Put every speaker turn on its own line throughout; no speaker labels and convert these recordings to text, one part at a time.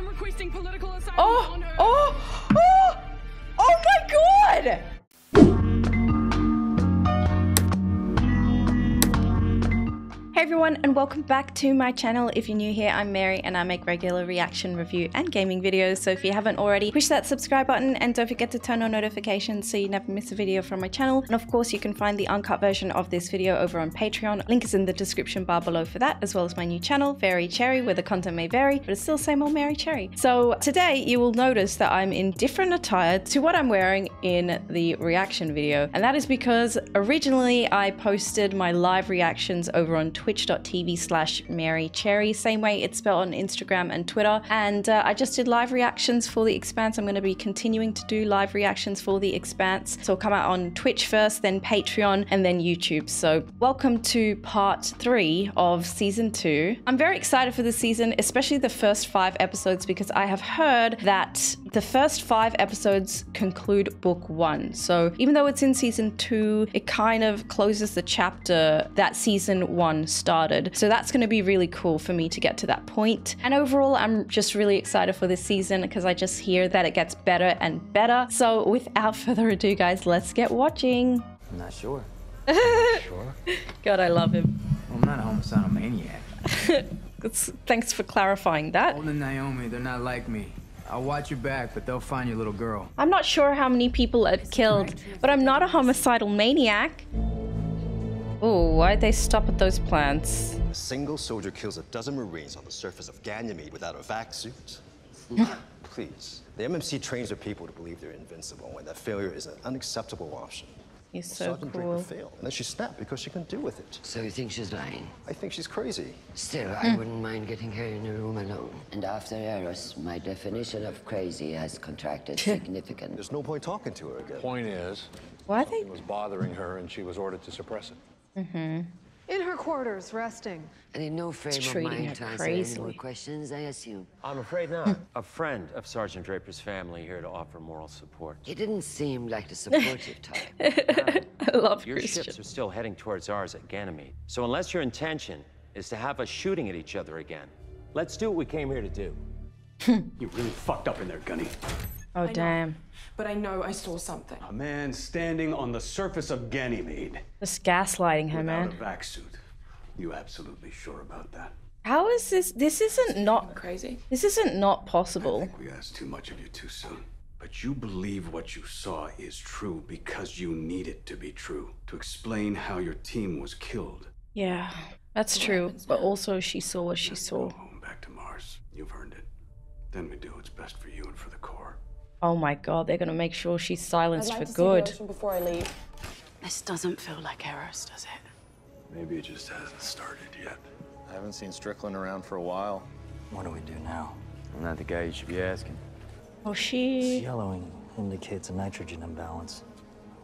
am requesting political asylum
Oh, oh, oh, oh my god! Everyone, and welcome back to my channel. If you're new here, I'm Mary and I make regular reaction, review, and gaming videos. So if you haven't already, push that subscribe button and don't forget to turn on notifications so you never miss a video from my channel. And of course, you can find the uncut version of this video over on Patreon. Link is in the description bar below for that, as well as my new channel, Very Cherry, where the content may vary, but it's still same old Mary Cherry. So today you will notice that I'm in different attire to what I'm wearing in the reaction video. And that is because originally I posted my live reactions over on twitch.tv slash Mary Cherry, same way it's spelled on Instagram and Twitter. And uh, I just did live reactions for The Expanse. I'm going to be continuing to do live reactions for The Expanse. So it'll come out on Twitch first, then Patreon, and then YouTube. So welcome to part three of season two. I'm very excited for this season, especially the first five episodes, because I have heard that the first five episodes conclude book one. So even though it's in season two, it kind of closes the chapter that season one started. So that's going to be really cool for me to get to that point. And overall, I'm just really excited for this season because I just hear that it gets better and better. So without further ado, guys, let's get watching.
I'm not sure. sure.
God, I love him.
Well, I'm not a homicidal maniac.
Thanks for clarifying that.
Holden Naomi, they're not like me. I'll watch your back, but they'll find your little girl.
I'm not sure how many people it killed, but I'm not a homicidal maniac. Oh, why'd they stop at those plants?
A single soldier kills a dozen Marines on the surface of Ganymede without a vac suit. Please. The MMC trains their people to believe they're invincible and that failure is an unacceptable option.
He's so
Sergeant Draper
cool.
failed, and then she snapped because she couldn't deal with it.
So you think she's lying?
I think she's crazy.
Still, I hmm. wouldn't mind getting her in a room alone. And after Eros, my definition of crazy has contracted significantly.
There's no point talking to her again.
Point is,
Why are they?
it was bothering her and she was ordered to suppress it. Mm-hmm.
In her quarters, resting.
And in no frame of
treating
mind to answer any more questions, I assume.
I'm afraid not. Hmm. a friend of Sergeant Draper's family here to offer moral support.
He didn't seem like the supportive type.
I love
Your
Christian.
ships are still heading towards ours at Ganymede. So unless your intention is to have us shooting at each other again, let's do what we came here to do. Hmm.
You really fucked up in there, Gunny.
Oh, damn.
But I know I saw something.
A man standing on the surface of Ganymede
Just gaslighting her,
without
man.
a vac suit. You absolutely sure about that?
How is this? This isn't not.
Crazy.
This isn't not possible.
We asked too much of you too soon. But you believe what you saw is true because you need it to be true to explain how your team was killed.
Yeah, that's true. But also, she saw what she
Go
saw.
home back to Mars. You've earned it. Then we do what's best for you and for the Corps.
Oh my god, they're gonna make sure she's silenced for
to
good.
See the ocean before I leave. This doesn't feel like Eros, does it?
Maybe it just hasn't started yet.
I haven't seen Strickland around for a while.
What do we do now?
I'm not the guy you should be asking.
Oh, she.
Yellowing indicates a nitrogen imbalance.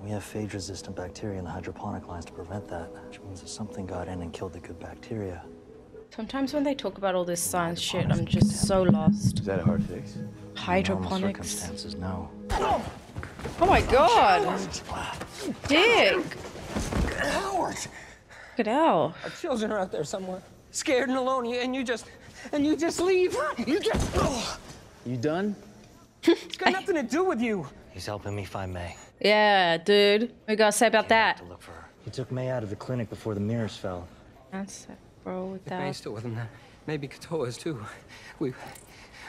We have phage-resistant bacteria in the hydroponic lines to prevent that, which means that something got in and killed the good bacteria.
Sometimes when they talk about all this science shit, I'm just so lost.
Is that a hard fix?
In
Hydroponics.
circumstances, no.
Oh my god! Dick!
Howard!
Look at Al.
Our children are out there somewhere, scared and alone, and you just, and you just leave. You just, oh,
You done?
it's got nothing to do with you.
He's helping me find May.
Yeah, dude. What you gotta say about that?
To look for her. He took May out of the clinic before the mirrors fell.
That's it, bro, with
May's
that.
still with him there. Maybe Katoa's too. We,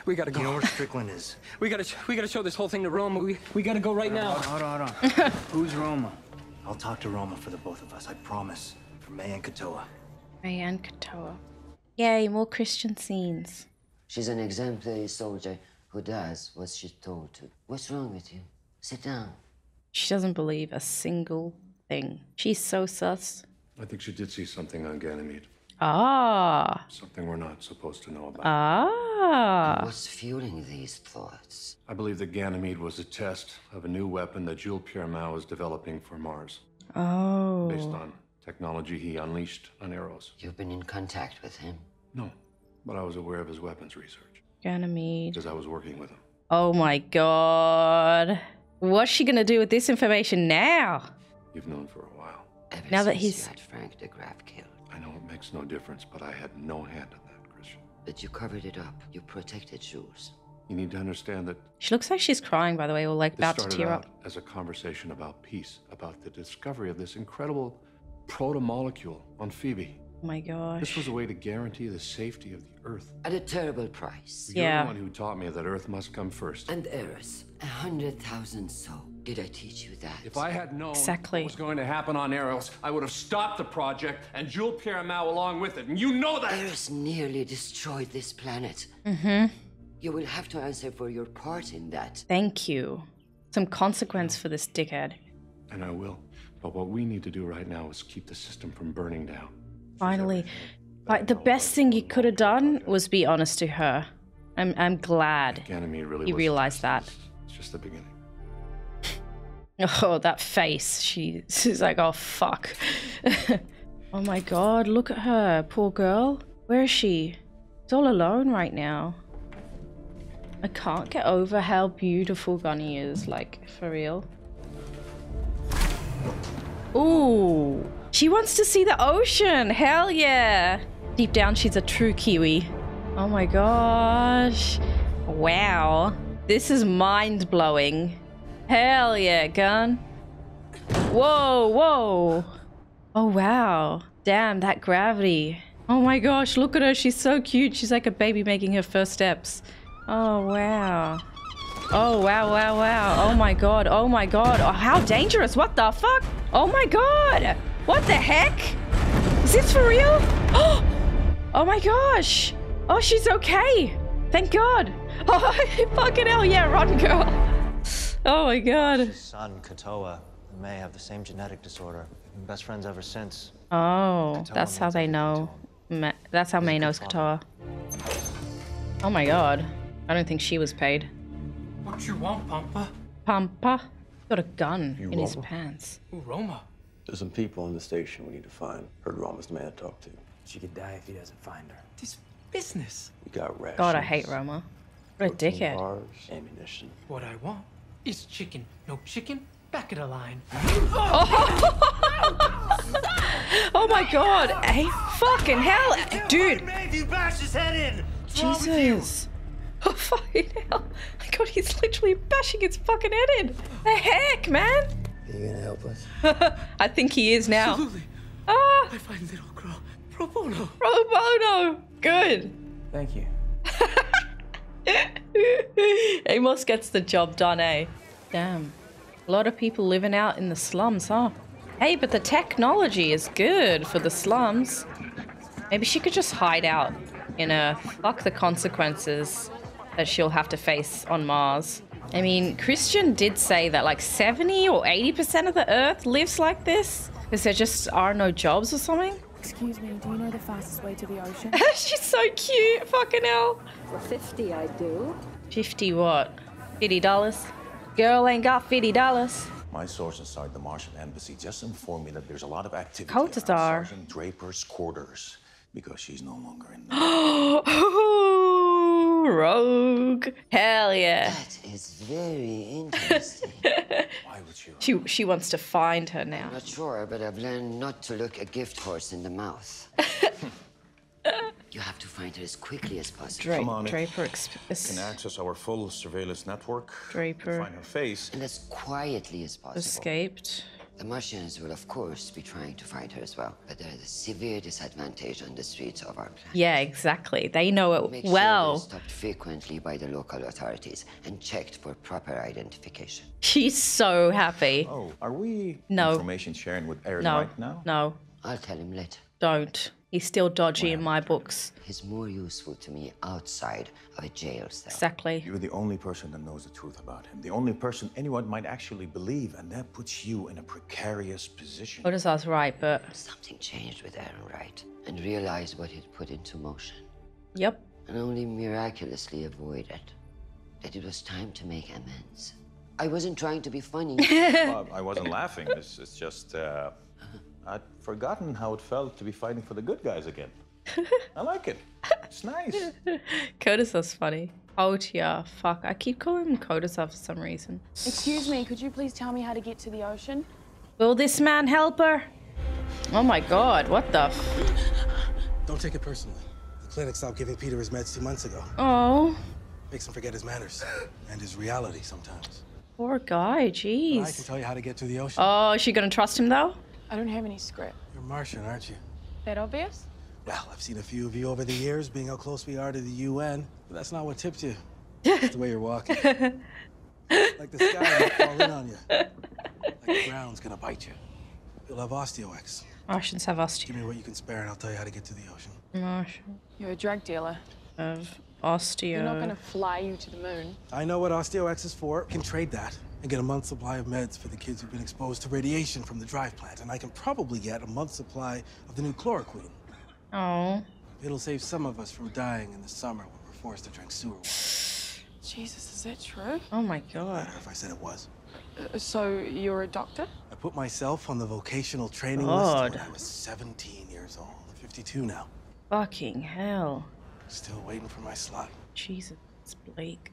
we gotta go.
You know where Strickland is?
We gotta, we gotta show this whole thing to Roma. We, we gotta go right now.
Hold on, hold on. Who's Roma? I'll talk to Roma for the both of us, I promise. For May and Katoa.
Rayanne Katoa. Yay, more Christian scenes.
She's an exemplary soldier who does what she's told to. What's wrong with you? Sit down.
She doesn't believe a single thing. She's so sus.
I think she did see something on Ganymede.
Ah.
Something we're not supposed to know about.
Ah.
What's fueling these thoughts?
I believe that Ganymede was a test of a new weapon that Jules Pierre Mao is developing for Mars,
Oh.
based on technology he unleashed on Eros.
You've been in contact with him.
No, but I was aware of his weapons research
Ganymede.
because I was working with him.
Oh my god. What's she gonna do with this information now?
You've known for a while.
Ever
Now that he's-
had Frank de Graaf killed.
I know it makes no difference, but I had no hand in that, Chrisjen.
But you covered it up. You protected Jules.
You need to understand that
She looks like she's crying, by the way, or like
this
about to
started
tear
out
up.
as a conversation about peace, about the discovery of this incredible proto-molecule on Phoebe.
Oh my gosh.
This was a way to guarantee the safety of the Earth.
At a terrible price.
You're
Yeah.
the one who taught me that Earth must come first.
And Eros. A hundred thousand so. Did I teach you that?
If I had known
Exactly.
what was going to happen on Eros, I would have stopped the project and Jules Pierre Mao along with it. And you know that.
Eros nearly destroyed this planet.
Mm-hmm.
You will have to answer for your part in that.
Thank you. Some consequence for this dickhead.
And I will. But what we need to do right now is keep the system from burning down.
Finally. Like the best thing you could have done was be honest to her. I'm I'm glad
Ganymede really
he realized that.
It's just the beginning.
Oh, that face. She, she's like, oh, fuck. oh my god, look at her. Poor girl. Where is she? She's all alone right now. I can't get over how beautiful Gunny is, like, for real. Ooh. She wants to see the ocean. Hell yeah. Deep down, she's a true Kiwi. Oh my gosh. Wow. This is mind blowing. Hell yeah, gun. Whoa, whoa. Oh, wow. Damn, that gravity. Oh my gosh, look at her. She's so cute. She's like a baby making her first steps. Oh, wow. Oh, wow, wow, wow. Oh my god. Oh my god. Oh, how dangerous. What the fuck? Oh my god. What the heck? Is this for real? Oh my gosh. Oh, she's okay. Thank God. Oh, fucking hell. Yeah, run, girl. Oh my god.
His son, Katoa, May have the same genetic disorder. Been best friends ever since.
Oh, that's how they know. Ma- that's how May knows Katoa. Oh my god. I don't think she was paid.
What you want, Pampa?
Pampa got a gun
You
in his
Roma?
pants.
Ooh, Roma.
There's some people on the station we need to find. Heard Roma's the man to talk to.
She could die if he doesn't find her. This business.
We got rations.
God, I hate Roma. What a
protein
dickhead.
Bars, ammunition.
What I want is chicken. No chicken, back of the line.
Oh my god. Hey, fucking hell. Dude.
You bashed his head in. What's wrong with you?
Jesus. Oh, fucking hell. My god, he's literally bashing his fucking head in. The heck, man?
Are you gonna help us?
I think he is now.
Absolutely.
Ah,
I find little girl pro bono.
pro bono. Good.
Thank you.
Amos gets the job done, eh? Damn. A lot of people living out in the slums, huh? Hey, but the technology is good for the slums. Maybe she could just hide out in Earth. Fuck the consequences that she'll have to face on Mars. I mean, Christian did say that like 70 or 80% of the Earth lives like this because there just are no jobs or something.
Excuse me, do you know the fastest way to the ocean?
She's so cute, fucking hell.
For 50, I do.
50 what? $50? Girl ain't got $50.
My source inside the Martian embassy just informed me that there's a lot of activity
Codestar.
around Sergeant Draper's quarters because she's no longer in.
Rogue. Hell yeah.
That is very interesting.
Why would you?
She she wants to find her now.
I'm Not sure, but I've learned not to look a gift horse in the mouth. you have to find her as quickly as possible.
Dra-
Come on, Nick.
Draper ex-
Can access our full surveillance network.
Draper
Find her face.
And as quietly as possible.
escaped.
The Martians will, of course, be trying to find her as well, but there is a severe disadvantage on the streets of our planet.
Yeah, exactly. They know it
Make
well.
they're stopped frequently by the local authorities and checked for proper identification.
She's so happy.
Oh, are we
No.
information sharing with Eric
No,
right now?
no,
I'll tell him later.
don't. He's still dodgy in my books.
He's more useful to me outside of a jail cell.
Exactly.
You're the only person that knows the truth about him. The only person anyone might actually believe, and that puts you in a precarious position.
Odysseus right, but
Something changed with Errinwright and realized what he'd put into motion.
yep.
And only miraculously avoided that it was time to make amends. I wasn't trying to be funny.
Well, I wasn't laughing. It's, it's just, uh, I'd forgotten how it felt to be fighting for the good guys again. I like it. It's nice.
Kodasov's funny. Oh, Cotyar. Fuck. I keep calling him Kodasov for some reason.
Excuse me, could you please tell me how to get to the ocean?
Will this man help her? Oh my god, what the f-
Don't take it personally. The clinic stopped giving Peter his meds two months ago.
Oh,
Makes him forget his manners and his reality sometimes.
poor guy.
But I can tell you how to get to the ocean.
Oh, is she gonna trust him though?
I don't have any script.
You're Martian, aren't you?
That obvious?
Well, I've seen a few of you over the years, being how close we are to the UN, but that's not what tipped you. It's the way you're walking. like the sky might fall in on you. Like the ground's gonna bite you. You'll have osteo-X.
Martians have osteo.
Give me what you can spare, and I'll tell you how to get to the ocean.
Martian
You're a drug dealer.
of osteo.
You're not gonna fly you to the moon.
I know what osteo-X is for. I can trade that and get a month's supply of meds for the kids who've been exposed to radiation from the drive plant, and I can probably get a month's supply of the new chloroquine.
Oh.
It'll save some of us from dying in the summer when we're forced to drink sewer water.
Jesus, is that true?
Oh my god.
Matter if I said it was.
Uh, so you're a doctor?
I put myself on the vocational training
God.
list when I was 17 years old. 52 now.
Fucking hell.
Still waiting for my slot.
Jesus, it's bleak.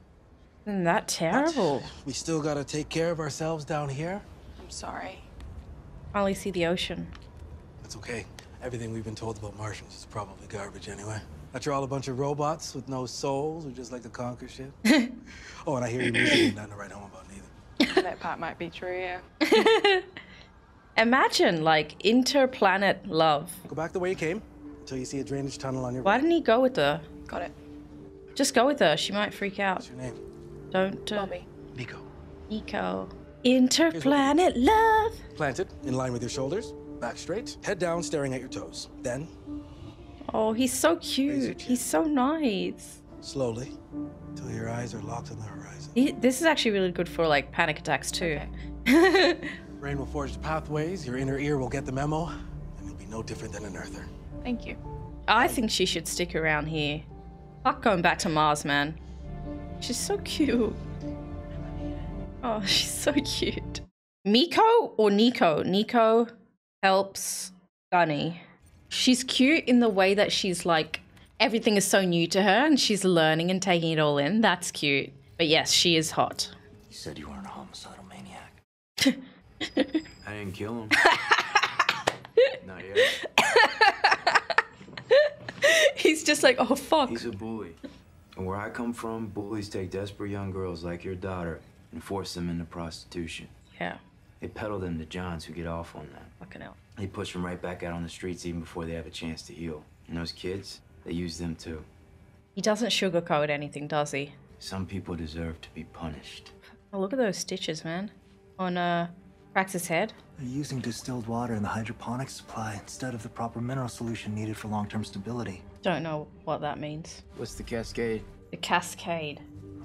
Isn't that terrible?
We still gotta take care of ourselves down here.
I'm sorry.
Only see the ocean.
That's okay. Everything we've been told about Martians is probably garbage anyway. That you're all a bunch of robots with no souls who just like to conquer shit. oh, and I hear your music ain't nothing to write home about neither.
that part might be true, yeah.
Imagine, like, interplanet love.
Go back the way you came until you see a drainage tunnel on your
Why didn't he go with her?
Got it.
Just go with her. She might freak out.
What's your name?
Don't. Uh,
Bobby.
Nico.
Nico. Interplanet love.
Planted, in line with your shoulders, back straight, head down, staring at your toes. Then,
Oh, he's so cute. He's so nice.
slowly, till your eyes are locked on the horizon.
He, this is actually really good for like panic attacks too.
Brain will forge the pathways, your inner ear will get the memo, and you'll be no different than an earther.
Thank you.
I think she should stick around here. Fuck going back to Mars, man. She's so cute. Oh, she's so cute. Miko or Nico? Nico helps Gunny. She's cute in the way that she's like, everything is so new to her and she's learning and taking it all in. That's cute. But yes, she is hot.
You said you weren't a homicidal maniac.
I didn't kill him. Not yet.
He's just like, oh fuck.
He's a bully. And where I come from, bullies take desperate young girls like your daughter and force them into prostitution.
Yeah,
They peddle them to Johns who get off on that.
fucking hell.
They push them right back out on the streets even before they have a chance to heal. And those kids, they use them too.
He doesn't sugarcoat anything, does he?
Some people deserve to be punished.
Oh, look at those stitches, man. On uh, Prax's head.
They're using distilled water in the hydroponic supply instead of the proper mineral solution needed for long-term stability.
Don't know what that means.
What's the cascade?
The cascade.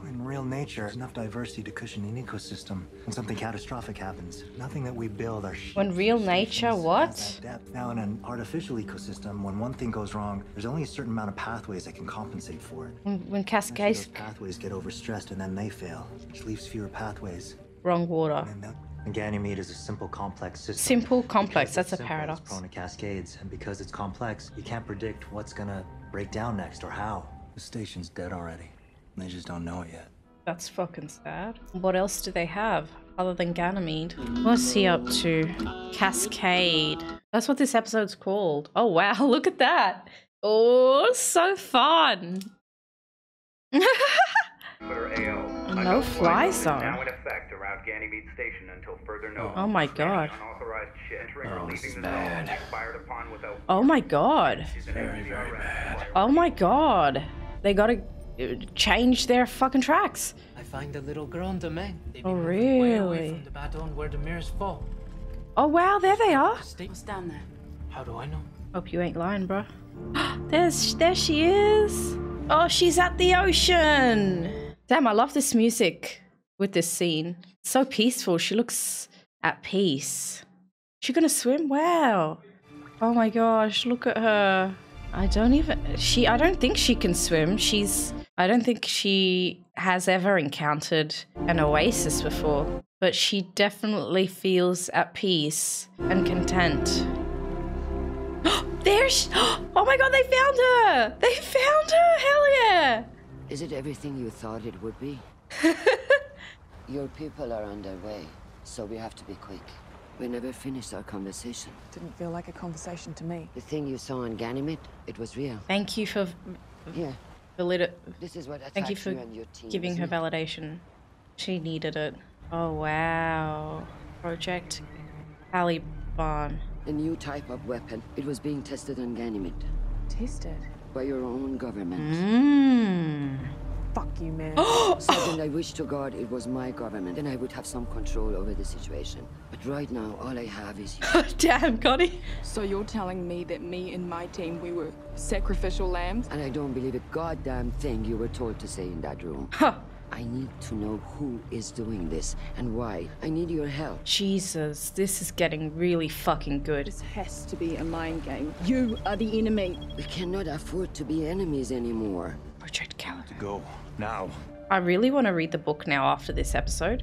In real nature, there's enough diversity to cushion an ecosystem when something catastrophic happens. Nothing that we build are
When real nature, what?
depth. Now, in an artificial ecosystem, when one thing goes wrong, there's only a certain amount of pathways that can compensate for it.
When, when cascades,
those pathways get overstressed and then they fail, which leaves fewer pathways.
wrong water.
And Ganymede is a simple, complex system.
Simple, complex.
Because
That's a
simple,
paradox.
It's prone to cascades, and because it's complex, you can't predict what's gonna break down next or how. The station's dead already. and They just don't know it yet.
That's fucking sad. What else do they have other than Ganymede? What's he up to? Cascade. That's what this episode's called. Oh wow, look at that. Oh, so fun. no fly zone.
Now in effect around Ganymede Station until further notice.
Oh my god.
Unauthorized ship entering
Oh,
or
this is
leaving the
bad.
zone expired upon without
Oh my god.
Very, very bad.
Oh my god. They gotta uh, change their fucking tracks.
I find a little girl in the man. They've
Oh
been moving way away
really?
from the where the mirrors fall.
Oh wow, there they are.
What's down there?
How do I know?
Hope you ain't lying, bro. There's there she is. Oh, she's at the ocean. Damn, I love this music with this scene. so peaceful. She looks at peace. She gonna swim? Wow. Oh my gosh, look at her. I don't even she I don't think she can swim. She's I don't think she has ever encountered an oasis before, but she definitely feels at peace and content. There she, Oh my god, they found her! They found her! Hell yeah!
Is it everything you thought it would be? Your people are on their way, so we have to be quick. We never finished our conversation.
Didn't feel like a conversation to me.
The thing you saw on Ganymede, it was real.
Thank you for
Yeah.
valid-
This is what
Thank you for
you and your team,
giving her
isn't it?
validation. She needed it. Oh wow. Project Caliban.
A new type of weapon. It was being tested on Ganymede.
Tested?
By your own government.
Mmm.
Fuck you, man.
Sergeant, I wish to God it was my government, then I would have some control over the situation. But right now, all I have is you.
Damn, Connie.
So you're telling me that me and my team, we were sacrificial lambs?
And I don't believe a goddamn thing you were told to say in that room.
Huh.
I need to know who is doing this and why. I need your help.
Jesus, this is getting really fucking good.
This has to be a mind game. You are the enemy.
We cannot afford to be enemies anymore.
Project Caliban.
Go. Now.
I really want to read the book now after this episode.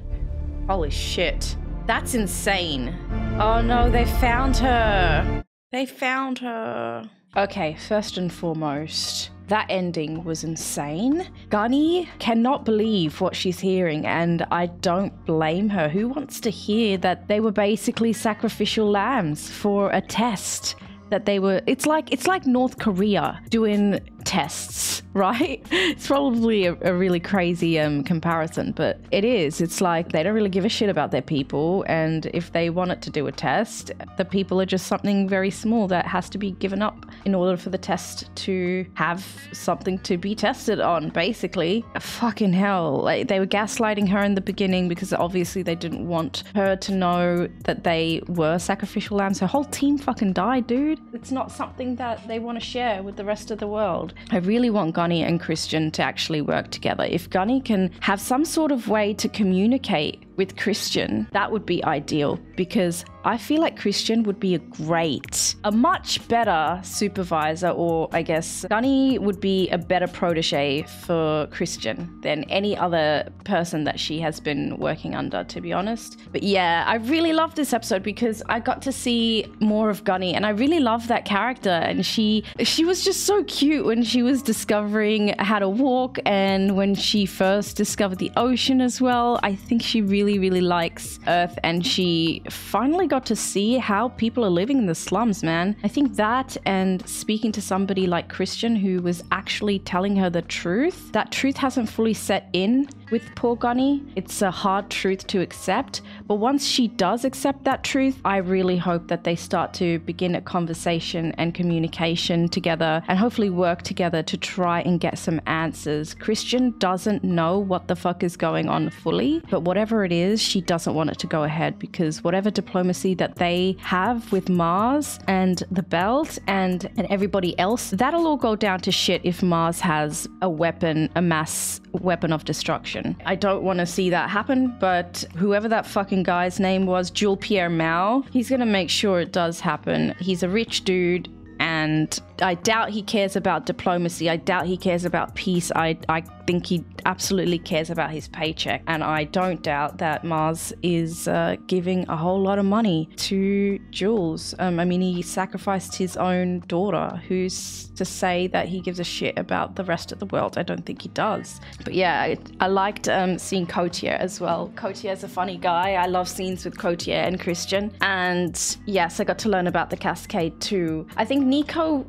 Holy shit. That's insane. Oh no, they found her. They found her. Okay, first and foremost, that ending was insane. Gunny cannot believe what she's hearing, and I don't blame her. Who wants to hear that they were basically sacrificial lambs for a test? That they were it's like it's like North Korea doing tests, right? It's probably a, a really crazy um, comparison, but it is. It's like they don't really give a shit about their people, and if they wanted to do a test, the people are just something very small that has to be given up in order for the test to have something to be tested on. Basically, fucking hell, like they were gaslighting her in the beginning because obviously they didn't want her to know that they were sacrificial lambs. Her whole team fucking died, dude. It's not something that they want to share with the rest of the world. I really want Gunny and Christian to actually work together. If Gunny can have some sort of way to communicate with Christian, that would be ideal because I feel like Christian would be a great, a much better supervisor, or I guess Gunny would be a better protege for Christian than any other person that she has been working under, to be honest. But yeah, I really love this episode because I got to see more of Gunny and I really love that character and she she was just so cute when she was discovering how to walk and when she first discovered the ocean as well. I think she really really likes Earth and she finally got to see how people are living in the slums, man. I think that and speaking to somebody like Christian who was actually telling her the truth, that truth hasn't fully set in with poor Gunny. It's a hard truth to accept, but once she does accept that truth, I really hope that they start to begin a conversation and communication together and hopefully work together to try and get some answers. Christian doesn't know what the fuck is going on fully, but whatever it is, she doesn't want it to go ahead because whatever diplomacy that they have with Mars and the belt and and everybody else, that'll all go down to shit if Mars has a weapon, a mass weapon of destruction. I don't want to see that happen, but whoever that fucking guy's name was, Jules Pierre Mao, he's gonna make sure it does happen. He's a rich dude and I doubt he cares about diplomacy. I doubt he cares about peace. I, I think he absolutely cares about his paycheck. And I don't doubt that Mars is uh, giving a whole lot of money to Jules. Um, I mean, he sacrificed his own daughter. Who's to say that he gives a shit about the rest of the world? I don't think he does. But yeah, I, I liked um, seeing Cotyar as well. Cotyar's a funny guy. I love scenes with Cotyar and Christian. And yes, I got to learn about the Cascade too. I think Nico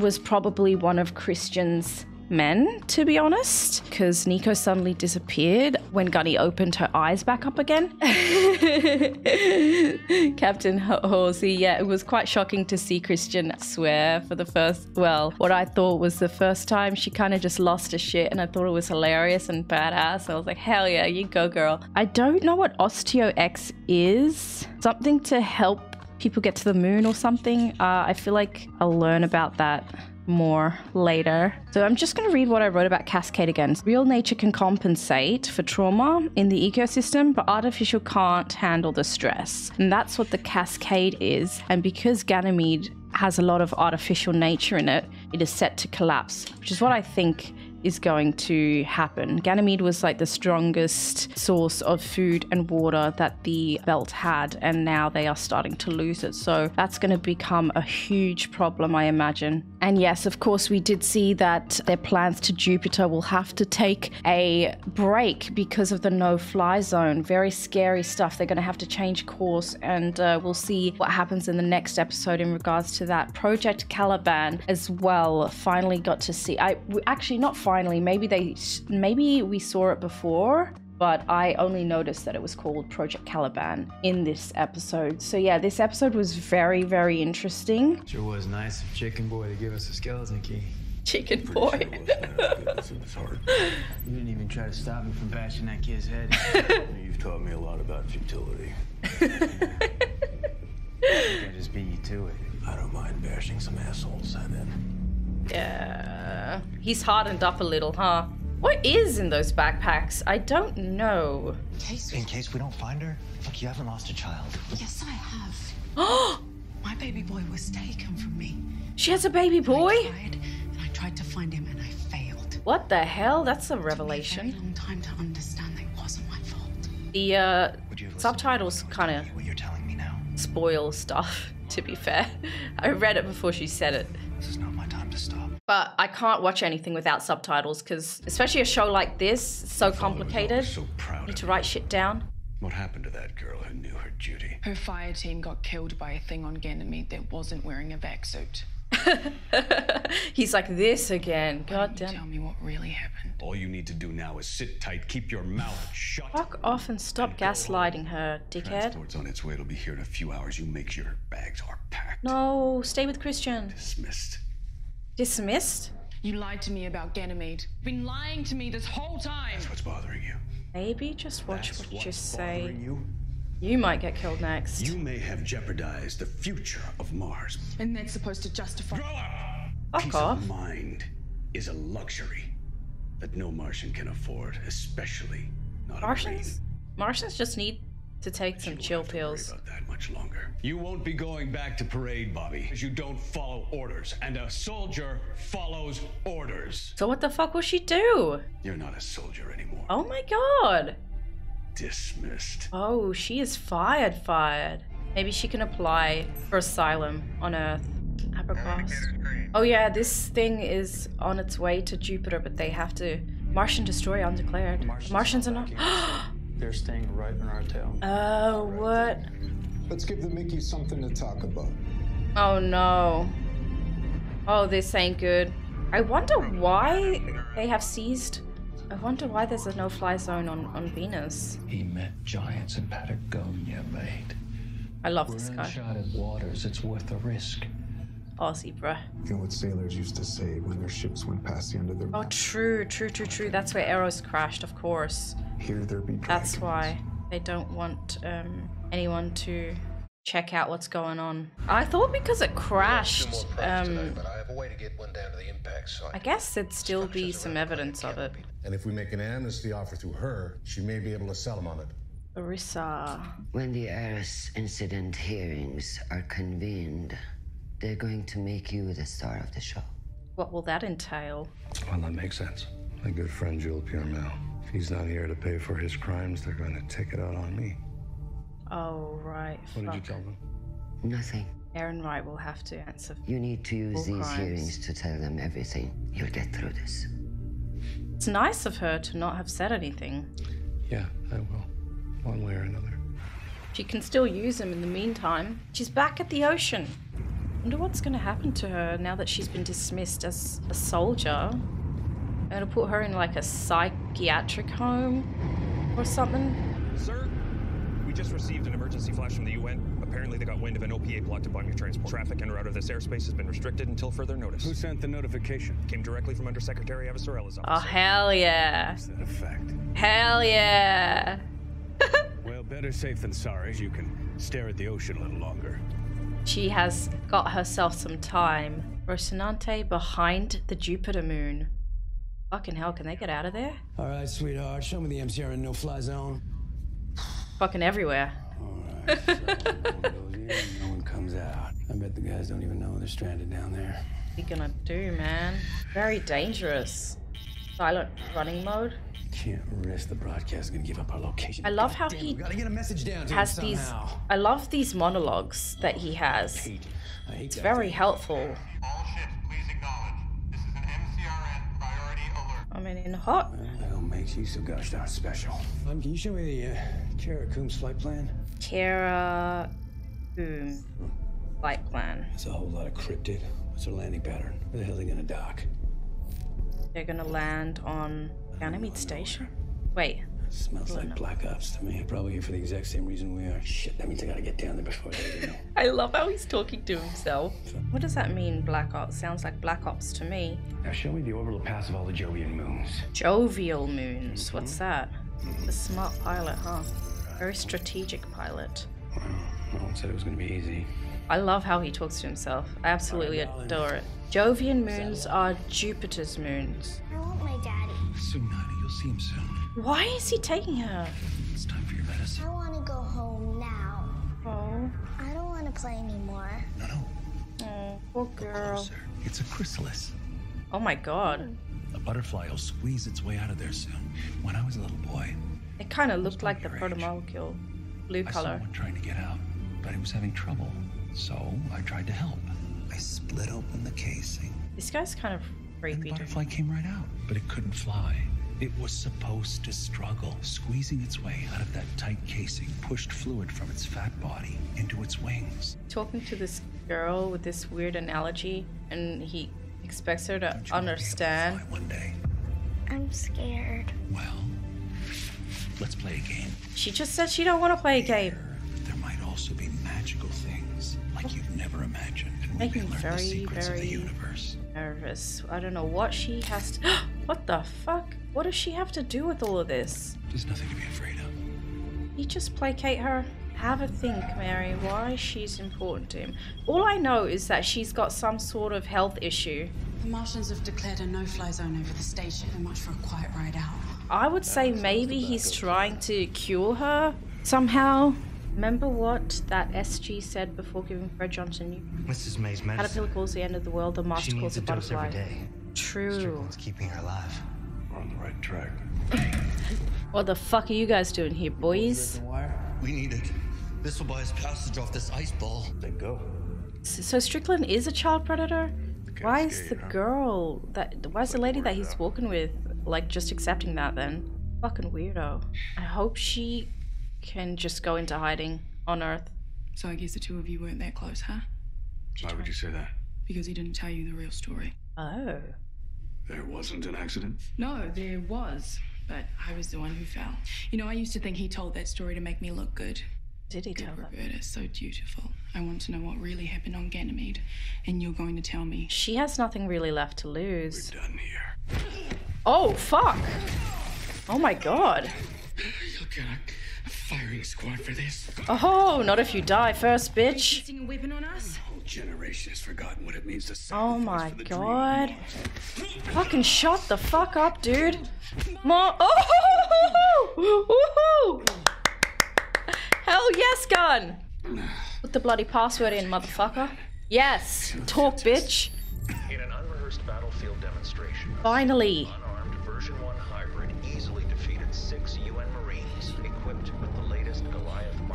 was probably one of Christian's men, to be honest, because Nico suddenly disappeared when Gunny opened her eyes back up again. Captain Horsey, yeah, it was quite shocking to see Christian swear for the first, well, what I thought was the first time she kind of just lost her shit, and I thought it was hilarious and badass. I was like, hell yeah, you go, girl. I don't know what Osteo X is. Something to help people get to the moon or something. Uh, I feel like I'll learn about that more later. So I'm just going to read what I wrote about Cascade again. Real nature can compensate for trauma in the ecosystem, but artificial can't handle the stress. And that's what the Cascade is. And because Ganymede has a lot of artificial nature in it, it is set to collapse, which is what I think is going to happen. Ganymede was like the strongest source of food and water that the belt had, and now they are starting to lose it. So that's going to become a huge problem, I imagine. And yes, of course, we did see that their plans to Jupiter will have to take a break because of the no fly zone. Very scary stuff. They're going to have to change course, and uh, we'll see what happens in the next episode in regards to that. Project Caliban as well. Finally got to see. I actually not finally. Finally maybe they maybe we saw it before but I only noticed that it was called Project Caliban in this episode. So yeah, this episode was very, very interesting.
Sure was nice of Chicken Boy to give us a skeleton key.
Chicken Boy.
You didn't even try to stop me from bashing that kid's head.
You've taught me a lot about futility.
I just beat you to it.
I don't mind bashing some assholes head in.
Yeah, he's hardened up a little, huh? What is in those backpacks? I don't know.
In case we don't find her, look, you haven't lost a child.
Yes, I have. Oh! My baby boy was taken from me.
She has a baby boy?
I tried, and I tried to find him, and I failed.
What the hell? That's a revelation.
It took me a very long time to understand that it wasn't my fault.
The uh, subtitles kind of
What you're telling me now.
spoil stuff, to be fair. I read it before she said it.
This is not
But I can't watch anything without subtitles because, especially a show like this, it's so complicated.
so proud
Need to write shit down.
What happened to that girl who knew her duty?
Her fire team got killed by a thing on Ganymede that wasn't wearing a vac suit.
He's like this again. God damn.
Tell me what really happened.
All you need to do now is sit tight, keep your mouth shut.
Fuck off and stop gaslighting her, dickhead.
Transport's on its way. It'll be here in a few hours. You make sure your bags are packed.
No, stay with Christian.
Dismissed.
Dismissed?
You lied to me about Ganymede. You've been lying to me this whole time.
That's what's bothering you.
Maybe just watch
That's
what you say.
you.
You might get killed next.
You may have jeopardized the future of Mars.
And that's supposed to justify.
Fuck
Peace
off.
of mind is a luxury that no Martian can afford, especially not a
Martians? Martians just need to take some chill pills.
that much longer. You won't be going back to parade, Bobby, because you don't follow orders, and a soldier follows orders.
So what the fuck will she do?
You're not a soldier anymore.
Oh my god.
Dismissed.
Oh, she is fired, fired. Maybe she can apply for asylum on Earth. Abercross. Oh yeah, this thing is on its way to Jupiter, but they have to. Martian destroyer undeclared. Martians are not.
They're staying right on our tail.
Oh, what?
Let's give the Mickey something to talk about.
Oh no. Oh, this ain't good. I wonder why they have seized. I wonder why there's a no-fly zone on, on Venus.
He met giants in Patagonia, mate.
I love
We're
this guy.
uncharted waters. It's worth the risk.
Aussie, bruh.
You know what sailors used to say when their ships went past the end of their
Oh, true, true, true, true. That's where Eros crashed, of course.
Here there be Dragons.
That's why they don't want um, anyone to check out what's going on. I thought because it crashed, um,
but I have a way to get one down to the impact site.
I guess there'd still be some evidence of it.
And if we make an amnesty offer through her, she may be able to sell them on it.
Orissa.
When the Eros incident hearings are convened, they're going to make you the star of the show.
What will that entail?
Well, that makes sense. My good friend Jules Pierre Mao. If he's not here to pay for his crimes, they're going to take it out on me.
Oh, right.
What did you tell them?
Nothing.
Errinwright will have to answer.
You need to use these
crimes.
hearings to tell them everything. You'll get through this.
It's nice of her to not have said anything.
Yeah, I will. One way or another.
She can still use him in the meantime. She's back at the ocean. Wonder what's going to happen to her now that she's been dismissed as a soldier. They're going put her in like a psychiatric home or something.
Sir, we just received an emergency flash from the UN. Apparently, they got wind of an OPA plot to bomb your transport. Traffic in or out of this airspace has been restricted until further notice. Who sent the notification? Came directly from Undersecretary Avasarala's office.
Oh, hell yeah.
Is that a fact?
Hell yeah.
Well, better safe than sorry. As you can stare at the ocean a little longer.
She has got herself some time. Rocinante behind the Jupiter moon. Fucking hell, can they get out of there?
All right, sweetheart, show me the MCR in no-fly zone.
Fucking everywhere.
No one comes out. I bet the guys don't even know they're stranded down there.
What are you gonna do, man? Very dangerous. Silent running mode.
Can't risk the broadcast gonna give up our location.
I love how
Goddamn,
he
gotta get a message down to
has
him
these.
somehow.
I love these monologues that he has.
I hate
It's
that
very
thing.
helpful. I'm in hot.
What the makes you so gosh darn special? Um, can you show me the uh, Kara Coombs flight plan?
Kara Boom flight plan.
It's a whole lot of cryptid. What's their landing pattern? Where the hell are they gonna dock?
They're gonna land on Ganymede Station. Wait.
Smells like Black Ops to me. Probably here for the exact same reason we are. Shit, that means I gotta get down there before they even know.
I love how he's talking to himself. What does that mean, Black Ops? Sounds like Black Ops to me.
Now show me the orbital paths of all the Jovian moons.
Jovial moons. Mm-hmm. What's that? A smart pilot, huh? Very strategic pilot.
No one said it was gonna be easy.
I love how he talks to himself. I absolutely adore it. Jovian moons are Jupiter's moons.
I want my daddy.
Soon, honey. You'll see him soon.
Why is he taking her?
It's time for your medicine.
I want to go home now.
Oh.
I don't want to play anymore.
No, no.
Oh, poor girl.
It's a chrysalis.
Oh my god.
A butterfly will squeeze its way out of there soon. When I was a little boy,
It kind of looked like the protomolecule. Blue
I saw
color.
one trying to get out, but it was having trouble. So I tried to help. I split open the casing.
This guy's kind of creepy. dude.
Butterfly came right out, but it couldn't fly. It was supposed to struggle, squeezing its way out of that tight casing, pushed fluid from its fat body into its wings.
Talking to this girl with this weird analogy, and he expects her to understand.
One day,
I'm scared.
Well, let's play a game.
She just said she don't want to play a game.
There might also be magical things like you've never imagined, and we
Making
may
me
learn the
very,
secrets of the
very
universe.
Nervous. I don't know what she has to. what the fuck? What does she have to do with all of this?
There's nothing to be afraid of.
You just placate her. Have a think, Mary, why she's important to him. All I know is that she's got some sort of health issue.
The Martians have declared a no-fly zone over the station. So much for a quiet ride out.
I would say maybe he's trying to cure her somehow. Remember what that SG said before giving Fred Johnson new
Mrs. May's medicine.
caterpillar calls the end of the world, the master
She
calls
needs a
it
dose every
butterfly.
day.
True.
Strickland's keeping her alive.
We're on the right track.
What the fuck are you guys doing here, boys?
We need it. This will buy us passage off this ice ball.
Then go.
S- So Strickland is a child predator? Why is the girl that why is the lady that he's walking with like just accepting that then? Fucking weirdo. I hope she can just go into hiding on Earth.
So I guess the two of you weren't that close, huh?
Why would you say that?
Because he didn't tell you the real story.
Oh.
There wasn't an accident?
No, there was, but I was the one who fell. You know, I used to think he told that story to make me look good.
Did he
good
tell that?
Roberta, so dutiful. I want to know what really happened on Ganymede, and you're going to tell me.
She has nothing really left to lose.
We're Done here.
Oh fuck! Oh my god.
You'll get a, a firing squad for this.
Oh, not if you die first, bitch.
Using a weapon on us?
The whole generation has forgotten what it means to
Oh
sacrifice
my
for the dream.
god. Fucking shut the fuck up, dude. More. Oh! Woohoo! Hell yes, gun! Put the bloody password in, motherfucker. Yes! Talk, bitch.
In an unrehearsed battlefield demonstration,
Finally.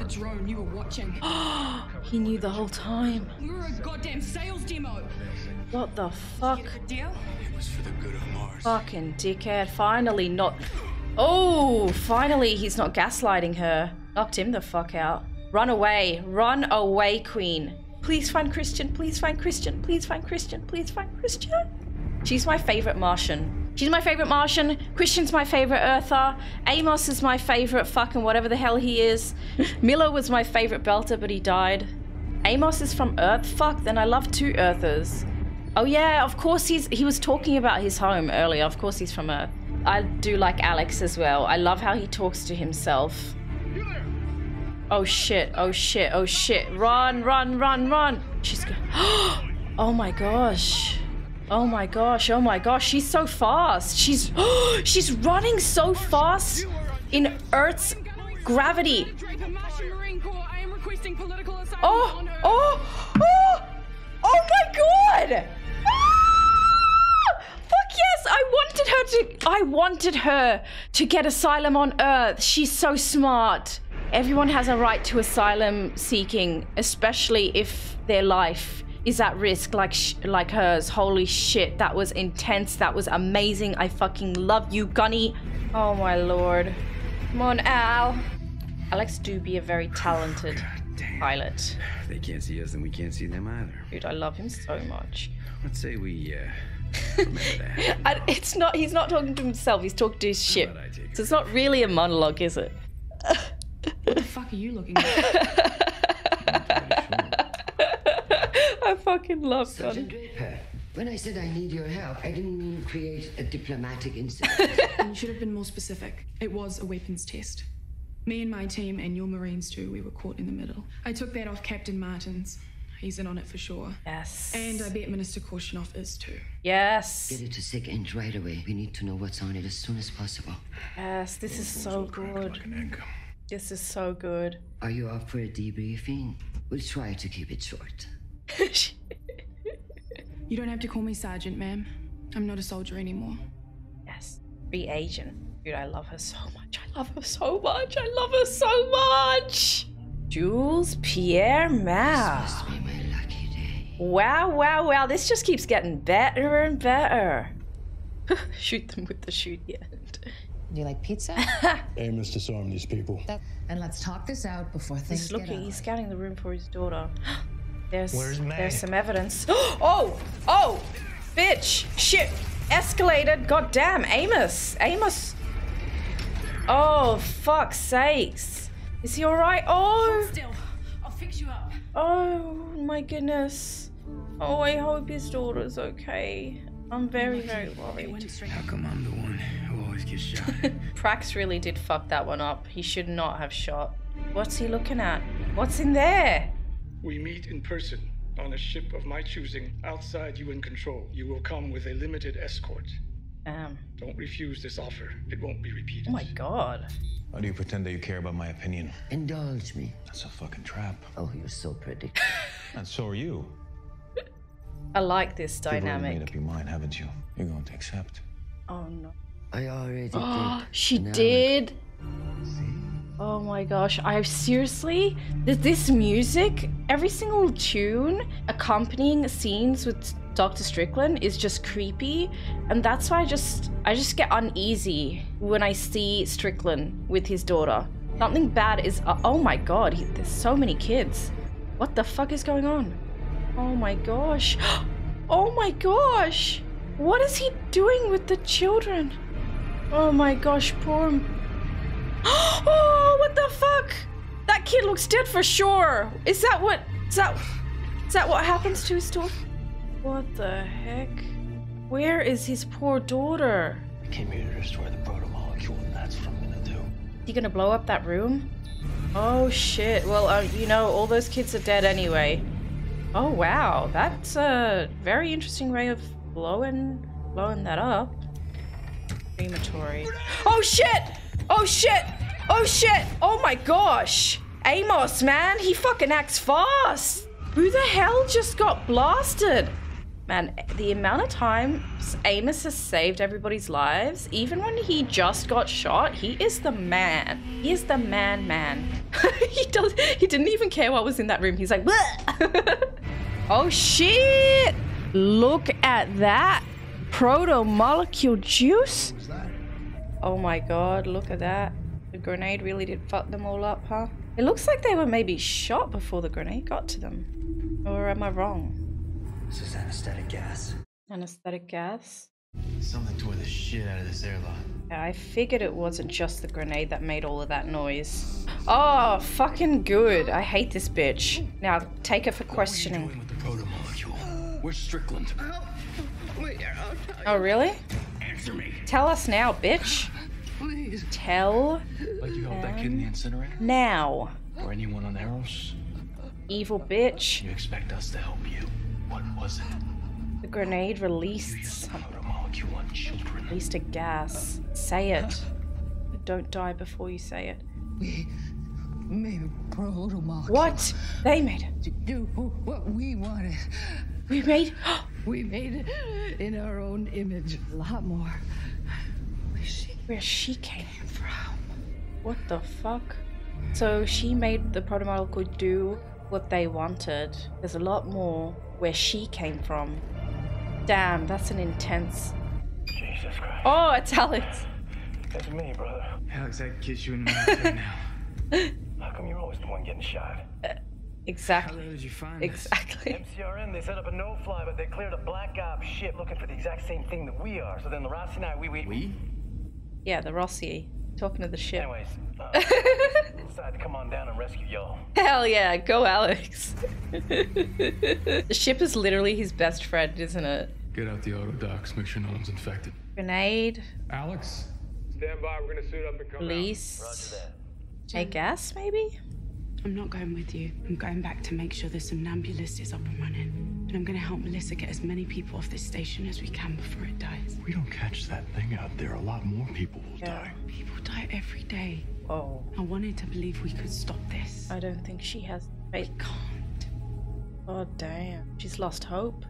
The
drone you were watching.
he knew the whole time.
We were a goddamn sales demo.
What the fuck?
Deal?
It was for the good of Mars.
Fucking dickhead. Finally, not. Oh, finally, he's not gaslighting her. Knocked him the fuck out. Run away. Run away, Queen. Please find Christian. Please find Christian. Please find Christian. Please find Christian. She's my favorite Martian. She's my favorite Martian. Christian's my favorite Earther. Amos is my favorite fucking whatever the hell he is. Miller was my favorite Belter, but he died. Amos is from Earth? Fuck, then I love two Earthers. Oh yeah, of course he's he was talking about his home earlier. Of course he's from Earth. I do like Alex as well. I love how he talks to himself. Oh shit, oh shit, oh shit. Run, run, run, run. She's go- Oh my gosh. Oh my gosh, oh my gosh, she's so fast. She's she's running so fast in Earth's gravity. Oh, oh, oh, oh my god! Ah! Fuck yes! I wanted her to. I wanted her to get asylum on Earth. She's so smart. Everyone has a right to asylum seeking, especially if their life is at risk, like sh- like hers. Holy shit, that was intense. That was amazing. I fucking love you, Gunny. Oh my lord. Come on, Al. Alex do be a very talented pilot.
If they can't see us, then we can't see them either.
Dude, I love him so much.
Let's say we, uh, remember.
And it's not. He's not talking to himself. He's talking to his ship. So it's not really a monologue, is it?
What the fuck are you looking at?
fucking love
Sergeant
Gunny.
Draper, when I said I need your help, I didn't mean create a diplomatic incident.
you should have been more specific. It was a weapons test. Me and my team, and your Marines too, we were caught in the middle. I took that off Captain Martins. He's in on it for sure.
Yes.
And I bet Minister Korshunov is too.
Yes.
Get it to sick end right away. We need to know what's on it as soon as possible.
Yes, this is so good. This is so good.
Are you up for a debriefing? We'll try to keep it short.
You don't have to call me Sergeant, ma'am. I'm not a soldier anymore.
Yes. Be agent. Dude, I love her so much. I love her so much. I love her so much. Jules Pierre Mao. Wow, wow, wow. This just keeps getting better and better. Shoot them with the shooty end.
Do you like pizza?
Aim is disarm these people.
and let's talk this out before things
He's
get
looking, he's scouting the room for his daughter. There's
Where's Mei?
there's some evidence. Oh! Oh! Bitch! Shit! Escalated! God damn! Amos! Amos! Oh, fuck's sakes. Is he alright? Oh!
Still, I'll fix you up.
Oh my goodness. Oh, I hope his daughter's okay. I'm very, very worried.
How come I'm the one who always gets shot?
Prax really did fuck that one up. He should not have shot. What's he looking at? What's in there?
We meet in person on a ship of my choosing outside UN control. You will come with a limited escort.
Damn.
Don't refuse this offer. It won't be repeated.
Oh my god.
How do you pretend that you care about my opinion?
Indulge me.
That's a fucking trap.
Oh, you're so pretty.
And so are you.
I like this dynamic.
You've already made up your mind, haven't you? You're going to accept.
Oh no.
I already
Oh,
did.
she
Now-
did. Oh my gosh, I seriously th- this music, every single tune accompanying scenes with Dr. Strickland is just creepy, and that's why I just I just get uneasy when I see Strickland with his daughter. Something bad is uh, oh my god, he, there's so many kids. What the fuck is going on? Oh my gosh. Oh my gosh. What is he doing with the children? Oh my gosh, poor Oh, what the fuck? That kid looks dead for sure. Is that what? Is that? Is that what happens to his daughter? What the heck? Where is his poor daughter?
I came here to destroy the proto-molecule, and that's what I'm gonna do.
You gonna blow up that room? Oh shit. Well, uh, you know, all those kids are dead anyway. Oh wow, that's a very interesting way of blowing blowing that up. Crematory. Oh shit! Oh shit! Oh shit! Oh my gosh! Amos, man, he fucking acts fast. Who the hell just got blasted? Man, the amount of times Amos has saved everybody's lives, even when he just got shot, he is the man. He is the man, man. he does. He didn't even care what was in that room. He's like, "Bleh." oh shit! Look at that proto molecule juice. Oh my god! Look at that. The grenade really did fuck them all up, huh? It looks like they were maybe shot before the grenade got to them. Or am I wrong?
This is anesthetic gas.
Anesthetic gas?
Something tore the shit out of this airlock.
Yeah, I figured it wasn't just the grenade that made all of that noise. Oh, fucking good. I hate this bitch. Now, take her for questioning.
With the proto-molecule. Where's Strickland?
Oh, really?
Answer me.
Tell us now, bitch.
Please.
Tell
Like you helped that kid in the incinerator?
now.
Or anyone on Eros?
Evil bitch.
You expect us to help you? What was it?
The grenade released some-
Proto-molecule on children.
released a gas. Say it. Don't die before you say it.
We made a proto molecule
What? They made it.
to do what we wanted.
We made
We made it in our own image. A lot more.
Where she, came from? What the fuck? So she made the protomolecule do what they wanted. There's a lot more where she came from. Damn, that's an intense.
Jesus Christ.
Oh, it's Alex.
That's me, brother.
Alex, I kiss you in the mouth right now.
How come you're always the one getting shot?
Uh, exactly.
How did you find this?
Exactly.
MCRN, they set up a no-fly, but they cleared a black ops ship looking for the exact same thing that we are. So then the Roci and I, we, we...
We?
Yeah, the Roci. Talking to the ship.
Anyways, uh, decided to come on down and rescue y'all.
Hell yeah, go Alex. the ship is literally his best friend, isn't it?
Get out the auto docks. Make sure no one's infected.
Grenade,
Alex?
Stand by. We're gonna suit up and come
police, I guess maybe?
I'm not going with you. I'm going back to make sure the somnambulist is up and running. And I'm going to help Melissa get as many people off this station as we can before it dies.
We don't catch that thing out there, a lot more people will die.
People die every day.
Oh.
I wanted to believe we could stop this.
I don't think she has faith.
We can't.
Oh damn. She's lost hope.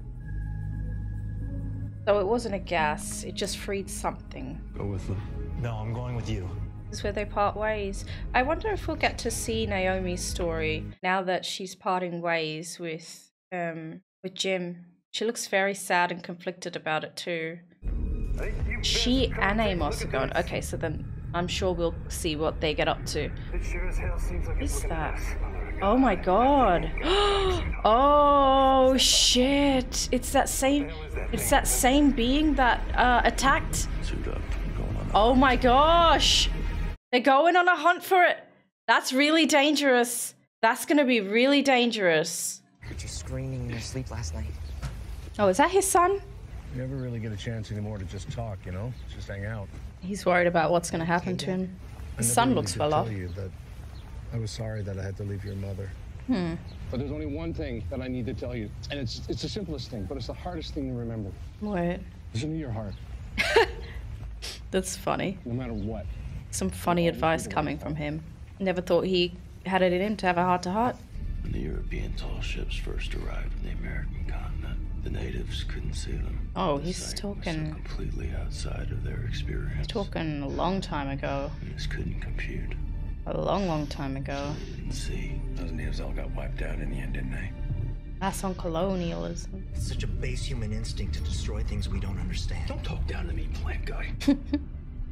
So it wasn't a gas, it just freed something.
Go with them.
No, I'm going with you.
Is where they part ways. I wonder if we'll get to see Naomi's story now that she's parting ways with um with Jim. She looks very sad and conflicted about it too. She and Amos are gone. Okay, so then I'm sure we'll see what they get up to.
It sure as hell seems like
Is that? Oh my god. oh shit. It's that same it's that same being that uh attacked.
Suit up. Going on.
Oh my gosh. They're going on a hunt for it. That's really dangerous. That's going to be really dangerous.
Heard you screaming in your sleep last night.
Oh, is that his son?
You never really get a chance anymore to just talk, you know? Just hang out.
He's worried about what's going to happen to him. His son
really
looks
did
well off.
you that I was sorry that I had to leave your mother.
Hmm.
But there's only one thing that I need to tell you, and it's it's the simplest thing, but it's the hardest thing to remember.
What?
Listen to your heart,
That's funny.
no matter what.
Some funny advice coming from him. Never thought he had it in him to have a heart to heart.
When the European tall ships first arrived in the American continent, the natives couldn't see them.
Oh,
The
he's talking-
so completely outside of their experience.
Talking a long time ago.
They just couldn't compute.
A long, long time ago.
Didn't see. Those natives all got wiped out in the end, didn't they?
That's on colonialism.
It's such a base human instinct to destroy things we don't understand.
Don't talk down to me, plant guy.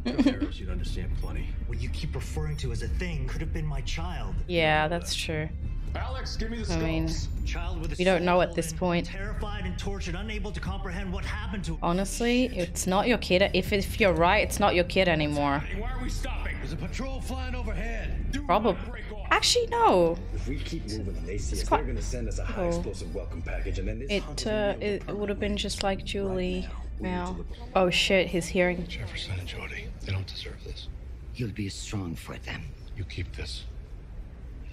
Eros, you'd understand plenty.
What you keep referring to as a thing could have been my child.
Yeah, that's true.
Alex, give me the
I mean,
Child with a
we don't know at this point.
Terrified and tortured, unable to comprehend what happened to
Honestly, it's not your kid. If, if you're right, it's not your kid anymore.
Why are we stopping?
There's a patrol flying overhead.
Probably. Actually, no.
If we keep moving and they see
It's
us,
quite-
they're gonna send us a high
Oh.
explosive welcome package, and then this
It uh, it, would have been just like Julie. Now, oh shit, he's hearing.
Jefferson and Jody, they don't deserve this.
You'll be strong for them.
You keep this.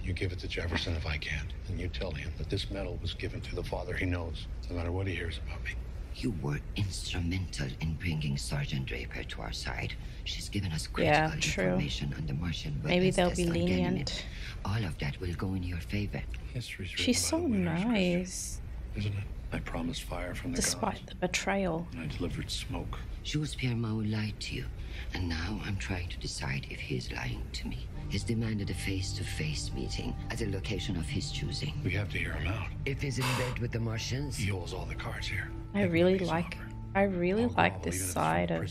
You give it to Jefferson if I can. And you tell him that this medal was given to the father he knows, no matter what he hears about me.
You were instrumental in bringing Sergeant Draper to our side. She's given us critical
Yeah, true.
information on the Martian weapons
Maybe they'll be lenient.
All of that will go in your favor.
History's
She's so nice,
Isn't it? I promised fire from the
despite the betrayal.
and I delivered smoke.
Jules Pierre Piermont lied to you, and now I'm trying to decide if he is lying to me. He's demanded a face-to-face meeting at a location of his choosing.
We have to hear him out.
If he's in bed with the Martians,
He holds all the cards here.
I really like. I really like this side of.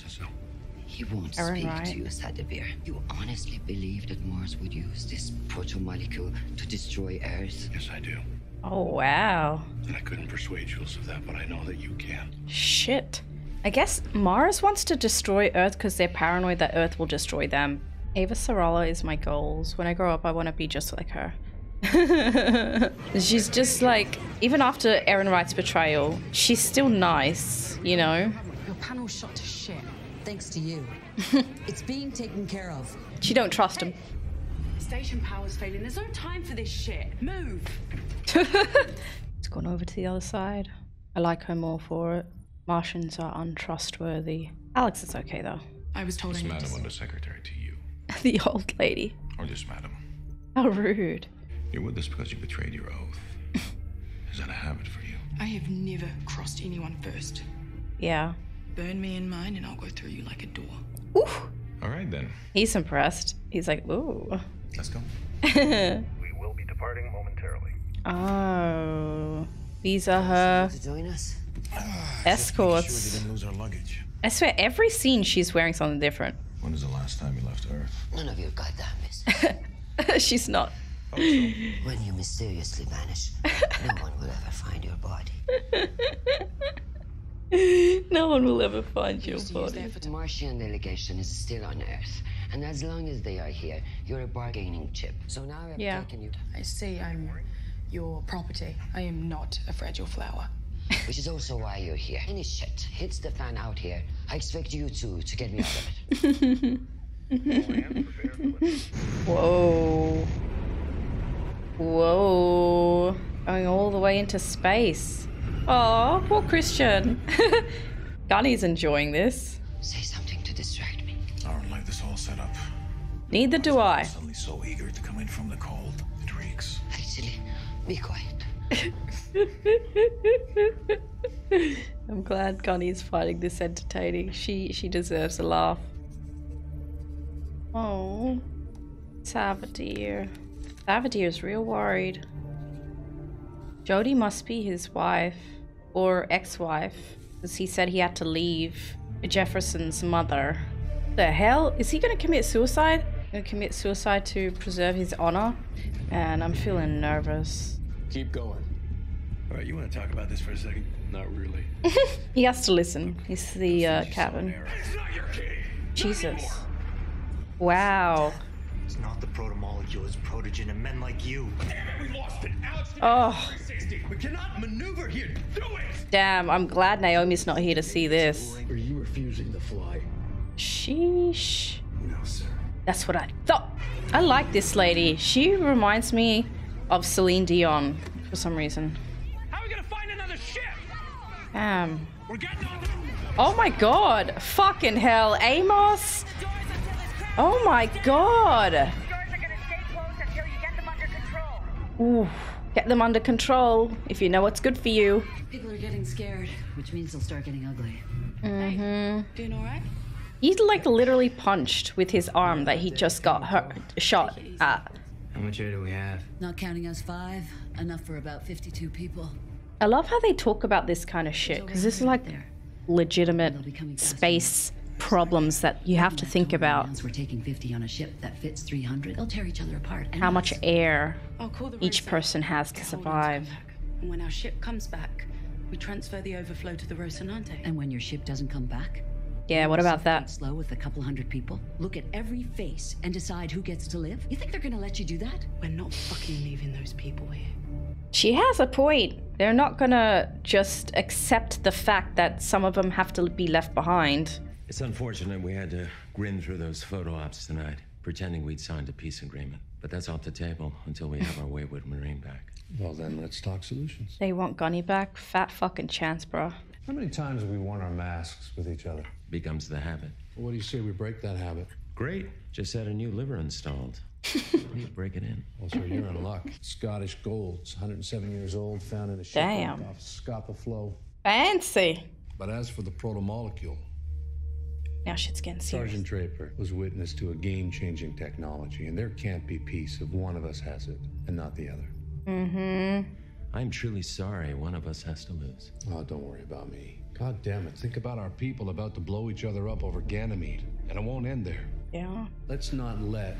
he won't
Aaron
speak
Wright.
to you, Sadavir. You honestly believe that Mars would use this proto molecule to destroy Earth?
Yes, I do.
Oh wow,
And I couldn't persuade Jules of that, but I know that you can.
shit. I guess Mars wants to destroy Earth because they're paranoid that Earth will destroy them. Avasarala is my goals. When I grow up, I want to be just like her. she's just like, even after Errinwright's betrayal, she's still nice, you know?
Your panel shot to shit, thanks to you. it's being taken care of.
She don't trust him.
Station power's failing. There's no time for this shit. Move.
It's gone over to the other side. I like her more for it. Martians are untrustworthy. Alex is okay though.
I was told I
This
need to
madam undersecretary to you,
the old lady.
or this madam.
How rude.
You're with us because you betrayed your oath. Is that a habit for you?
I have never crossed anyone first.
Yeah.
Burn me in mine and I'll go through you like a door.
All right then.
He's impressed. He's like, ooh.
Let's go.
We will be departing momentarily.
oh. These are her
join us?
escorts.
didn't lose our luggage.
I swear, every scene she's wearing something different.
When was the last time you left Earth?
None of your goddamn business.
she's not.
when you mysteriously vanish, no one will ever find your body.
no one will ever find your body.
The Martian delegation is still on Earth, and as long as they are here, you're a bargaining chip. So now I've
Yeah.
taken you,
I see I'm your property. I am not a fragile flower.
which is also why you're here. Any shit hits the fan out here, I expect you two to get me out of it.
Whoa. Whoa. Going all the way into space. Oh, poor Chrisjen. Gunny's enjoying this.
Say
Neither do I.
Suddenly so eager to come in from the cold. It reeks.
Actually, be quiet.
I'm glad Gunny's finding this entertaining. She she deserves a laugh. Oh, Savadir. is real worried. Jody must be his wife or ex-wife, because he said he had to leave Jefferson's mother. The hell is he gonna commit suicide? Gonna commit suicide to preserve his honor? And I'm feeling nervous.
Keep going. All right, you want to talk about this for a second? Not really.
He has to listen. He's the uh, cabin. Jesus. Wow.
It's not the protomolecule, it's protogen and men like you. Damn.
We lost it. Alex,
Oh,
We cannot maneuver here.
do it!
damn. I'm glad Naomi's not here to see this.
Are you refusing to fly?
Sheesh.
No, sir.
That's what I thought. I like this lady. She reminds me of Celine Dion for some reason.
How are we gonna find another ship?
Damn.
We're getting on.
Oh my god. Fucking hell. Amos. Oh my god. Ooh. Get them under control if you know what's good for you.
People are getting scared, which means they'll start getting ugly.
Mm-hmm.
Doing all right?
He's like literally punched with his arm that he just got hurt, shot at.
How much air do we have?
Not counting us five, enough for about 52 people.
I love how they talk about this kind of shit because this is like legitimate space problems that you have to think about.
Once we're taking 50 on a ship that fits 300, they'll tear each other apart. And
How much air
oh, I'll
each person has to survive.
And when our ship comes back, we transfer the overflow to the Rocinante.
And when your ship doesn't come back?
Yeah, what about that?
Slow with a couple hundred people. Look at every face and decide who gets to live. You think they're gonna let you do that?
We're not fucking leaving those people here.
She has a point. They're not gonna just accept the fact that some of them have to be left behind.
It's unfortunate we had to grin through those photo ops tonight, pretending we'd signed a peace agreement. But that's off the table until we have our wayward Marine back.
Well, then let's talk solutions.
They want Gunny back. Fat fucking chance, bro.
How many times have we worn our masks with each other?
Becomes the habit.
Well, what do you say we break that habit?
Great. Just had a new liver installed. Need to break it in.
Well, sir, you're in luck. Scottish gold. It's 107 years old, found in a ship off Scapa Flow.
Fancy.
But as for the protomolecule,
Now shit's getting serious.
Sergeant Draper was witness to a game-changing technology, and there can't be peace if one of us has it and not the other.
Mm-hmm.
I'm truly sorry one of us has to lose.
Oh, don't worry about me. God damn it. Think about our people about to blow each other up over Ganymede. And it won't end there.
Yeah.
Let's not let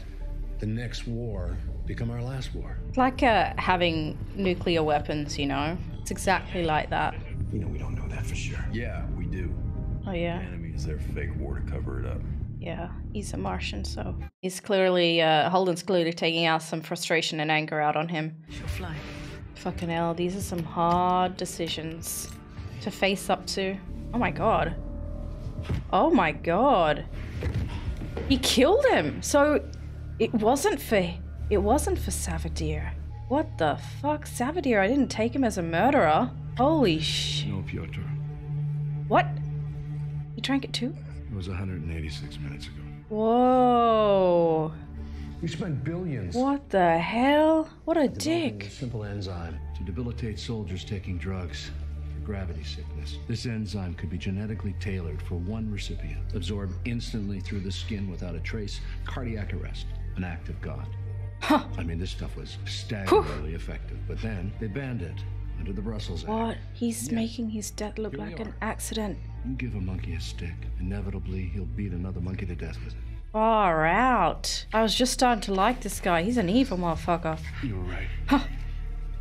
the next war become our last war.
It's like uh, having nuclear weapons, you know? It's exactly like that.
You know, we don't know that for sure. Yeah, we do.
Oh, yeah.
Enemy is their fake war to cover it up.
Yeah, he's a Martian, so he's clearly, uh, Holden's clearly taking out some frustration and anger out on him.
She'll fly.
Fucking hell, these are some hard decisions to face up to. Oh my god. Oh my god. He killed him. So it wasn't for it wasn't for Savadir. What the fuck? Savadir, I didn't take him as a murderer. Holy sh
No, Piotr.
What? You drank it too?
It was 186 minutes ago.
Whoa.
We spent billions.
What the hell? What a
developing
dick.
A simple enzyme to debilitate soldiers taking drugs. Gravity sickness. This enzyme could be genetically tailored for one recipient, absorbed instantly through the skin without a trace, cardiac arrest, an act of God. Huh. I mean, this stuff was staggeringly effective, but then they banned it under the Brussels Act.
What? He's making his death look
Here
like an accident.
You give a monkey a stick, inevitably he'll beat another monkey to death with it.
Far out. I was just starting to like this guy. He's an evil motherfucker.
You were right. Huh.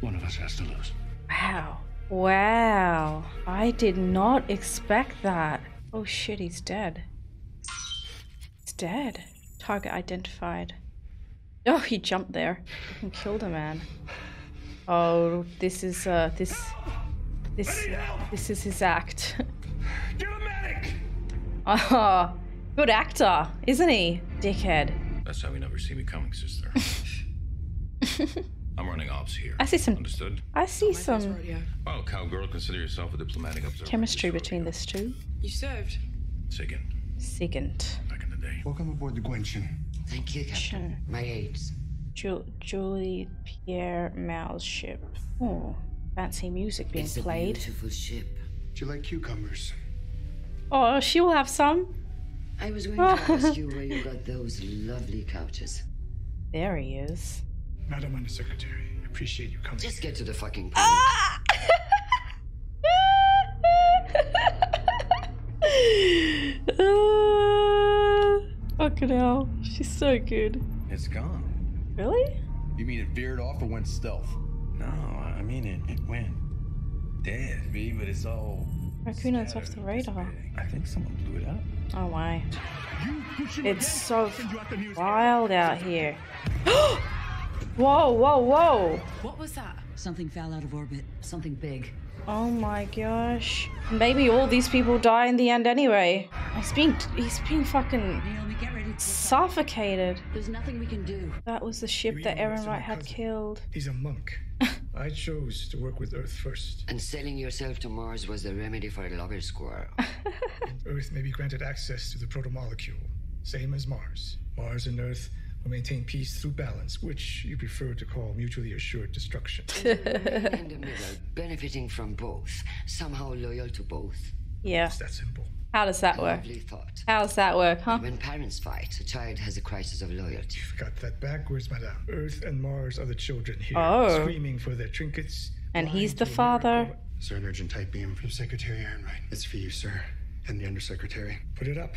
One of us has to lose.
Wow. Wow. I did not expect that. Oh shit, he's dead. He's dead. Target identified. Oh, he jumped there and killed a man. Oh, this is uh this this this is his act. Ah, good actor, isn't he? Dickhead.
That's how we never see me coming, sister. I'm running ops here.
I see some
Understood?
I see some
Well, cowgirl, consider yourself a diplomatic observer.
chemistry between this two.
You served.
Second.
Second.
Back in the day.
Welcome aboard the Guanshiyin.
Thank you, Captain. My aides.
Ju- Julie Pierre Mao's ship. Oh, fancy music being
It's a
played.
beautiful ship.
Do you like cucumbers?
Oh, she'll have some.
I was going to ask you where you got those lovely couches.
There he is.
Madam Undersecretary, appreciate you coming.
Just get to the fucking point.
Ah! Ah, Fucking hell. She's so good.
It's gone.
Really?
You mean it veered off or went stealth? No, I mean it, it went dead, B, but it's all.
Raccoona's off the radar.
I think someone blew it up.
Oh my. It's so wild out here. whoa, whoa, whoa.
What was that? Something fell out of orbit. Something big.
Oh my gosh. Maybe all these people die in the end anyway. He's being he's being fucking suffocated.
There's nothing we can do.
That was the ship that Errinwright had killed.
He's a monk. I chose to work with Earth first.
And selling yourself to Mars was the remedy for a lover squirrel.
Earth may be granted access to the protomolecule, same as Mars. Mars and Earth will maintain peace through balance, which you prefer to call mutually assured destruction.
in the middle, benefiting from both, somehow loyal to both.
Yeah.
It's that simple.
How does that work?
Lovely thought.
How does that work, huh?
When parents fight, a child has a crisis of loyalty.
You've got that backwards, madame. Earth and Mars are the children here,
Oh.
screaming for their trinkets.
And he's the father.
Sir, an urgent type beam from Secretary Errinwright. It's for you, sir, and the Undersecretary.
Put it up.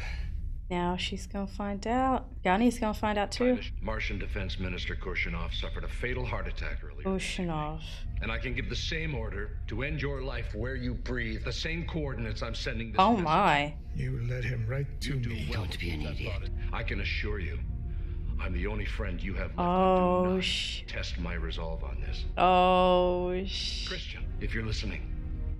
Now she's gonna find out. Gunny's gonna find out too.
Martian Defense Minister Korshunov suffered a fatal heart attack earlier.
Ushanov.
And I can give the same order to end your life where you breathe, the same coordinates I'm sending this
Oh
message.
my.
You led him right to me.
Don't be an idiot.
I can assure you, I'm the only friend you have left.
Oh sh.
Test my resolve on this.
Oh sh.
Chrisjen, if you're listening,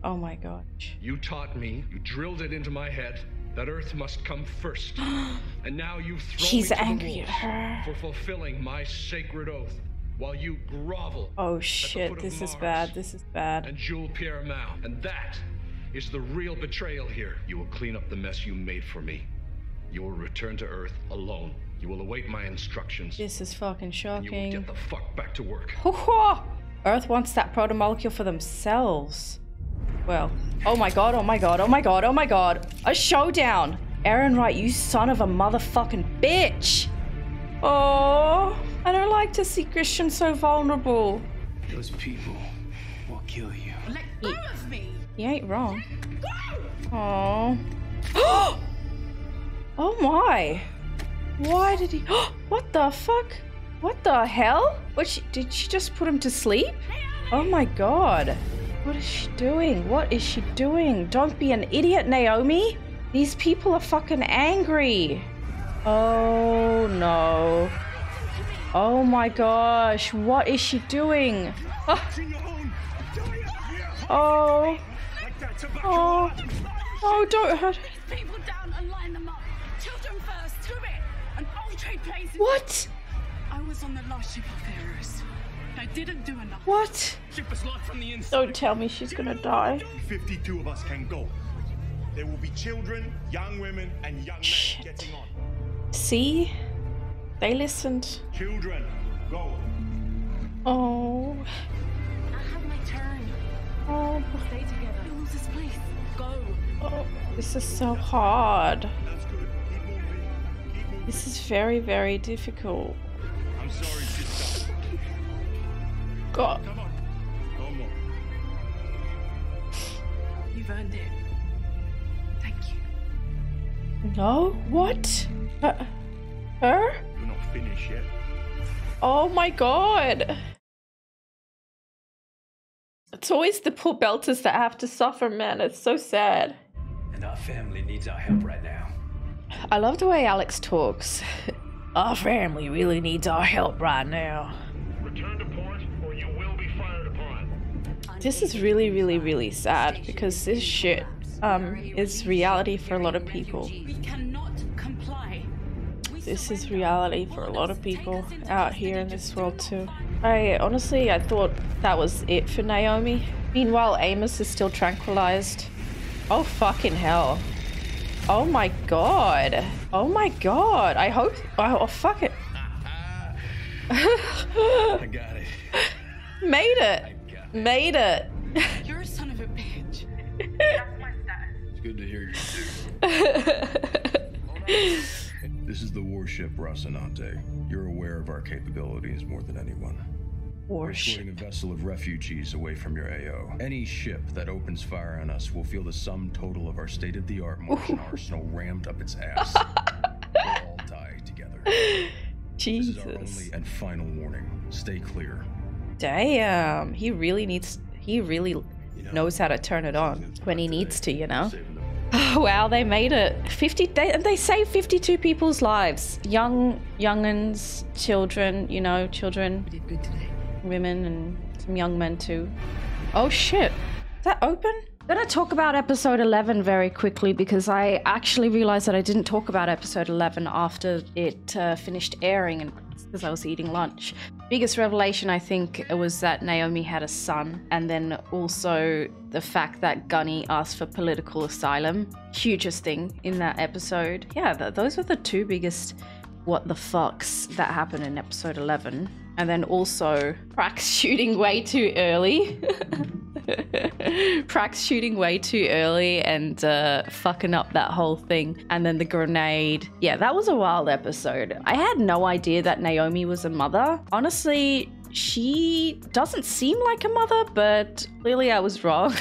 Oh my gosh.
you taught me, you drilled it into my head that Earth must come first. and now you've thrown
He's
me to
angry at her.
for fulfilling my sacred oath, while you grovel
Oh shit, this is bad. This is bad.
and Jules Pierre Mao. And that is the real betrayal here. You will clean up the mess you made for me. You will return to Earth alone. You will await my instructions.
This is fucking
and you will
shocking.
get the fuck back to work.
Earth wants that proto molecule for themselves. Well, oh my god, oh my god, oh my god, oh my god. A showdown! Errinwright, you son of a motherfucking bitch! Oh, I don't like to see Chrisjen so vulnerable.
Those people will kill you.
Let go of me!
He ain't wrong. Oh. oh my. Why did he. what the fuck? What the hell? What she, did she just put him to sleep? Oh my god. What is she doing? What is she doing? Don't be an idiot, Naomi. These people are fucking angry. Oh no. Oh my gosh. What is she doing? Ah. Oh. Oh. Oh, don't hurt her.
People down and line them up. Children first, to it. And I'll trade places.
What?
I was on the last ship off Eros. I didn't do enough.
What?
Ship was locked from the inside.
Don't tell me she's gonna die.
52 of us can go. There will be children, young women, and young men getting on.
See? They listened.
Children, go.
Oh.
I have my turn.
Oh,
Stay together. Who owns this place? Go.
oh, this is so hard. This is very, very difficult.
I'm sorry, sister.
God.
Come on. No more.
You've earned it. Thank you.
No? What? Uh, her?
You're not finished yet.
Oh my god. It's always the poor belters that have to suffer, man. It's so sad.
And our family needs our help right now.
I love the way Alex talks. Our family really needs our help right now. This is really, really, really sad because this shit um, is reality for a lot of people.
We cannot comply.
This is reality for a lot of people out here in this world too. I honestly, I thought that was it for Naomi. Meanwhile, Amos is still tranquilized. Oh fucking hell. Oh my god. Oh my god. I hope. Oh, oh fuck it.
I got it.
Made it. Made it.
You're a son of a bitch. That's my dad.
It's good to hear you. this is the warship Rocinante. You're aware of our capabilities more than anyone. We're
Warship.
escorting a vessel of refugees away from your AO. Any ship that opens fire on us will feel the sum total of our state-of-the-art Martian arsenal rammed up its ass. we'll all die together.
Jesus.
This is our only and final warning. Stay clear.
Damn. He really needs. He really knows how to turn it on when he needs to, you know? Oh, wow, they made it. 50 they, they saved 52 people's lives. Young youngins, children, you know, children, women and some young men too. Oh shit. Is that open? I'm gonna talk about episode 11 very quickly because I actually realized that I didn't talk about episode 11 after it uh, finished airing and because I was eating lunch. Biggest revelation, I think, was that Naomi had a son, and then also the fact that Gunny asked for political asylum. Hugest thing in that episode. Yeah, th- those were the two biggest what the fucks that happened in episode 11. And then also Prax shooting way too early. Prax shooting way too early and uh, fucking up that whole thing. And then the grenade. Yeah, that was a wild episode. I had no idea that Naomi was a mother. Honestly, she doesn't seem like a mother, but clearly I was wrong.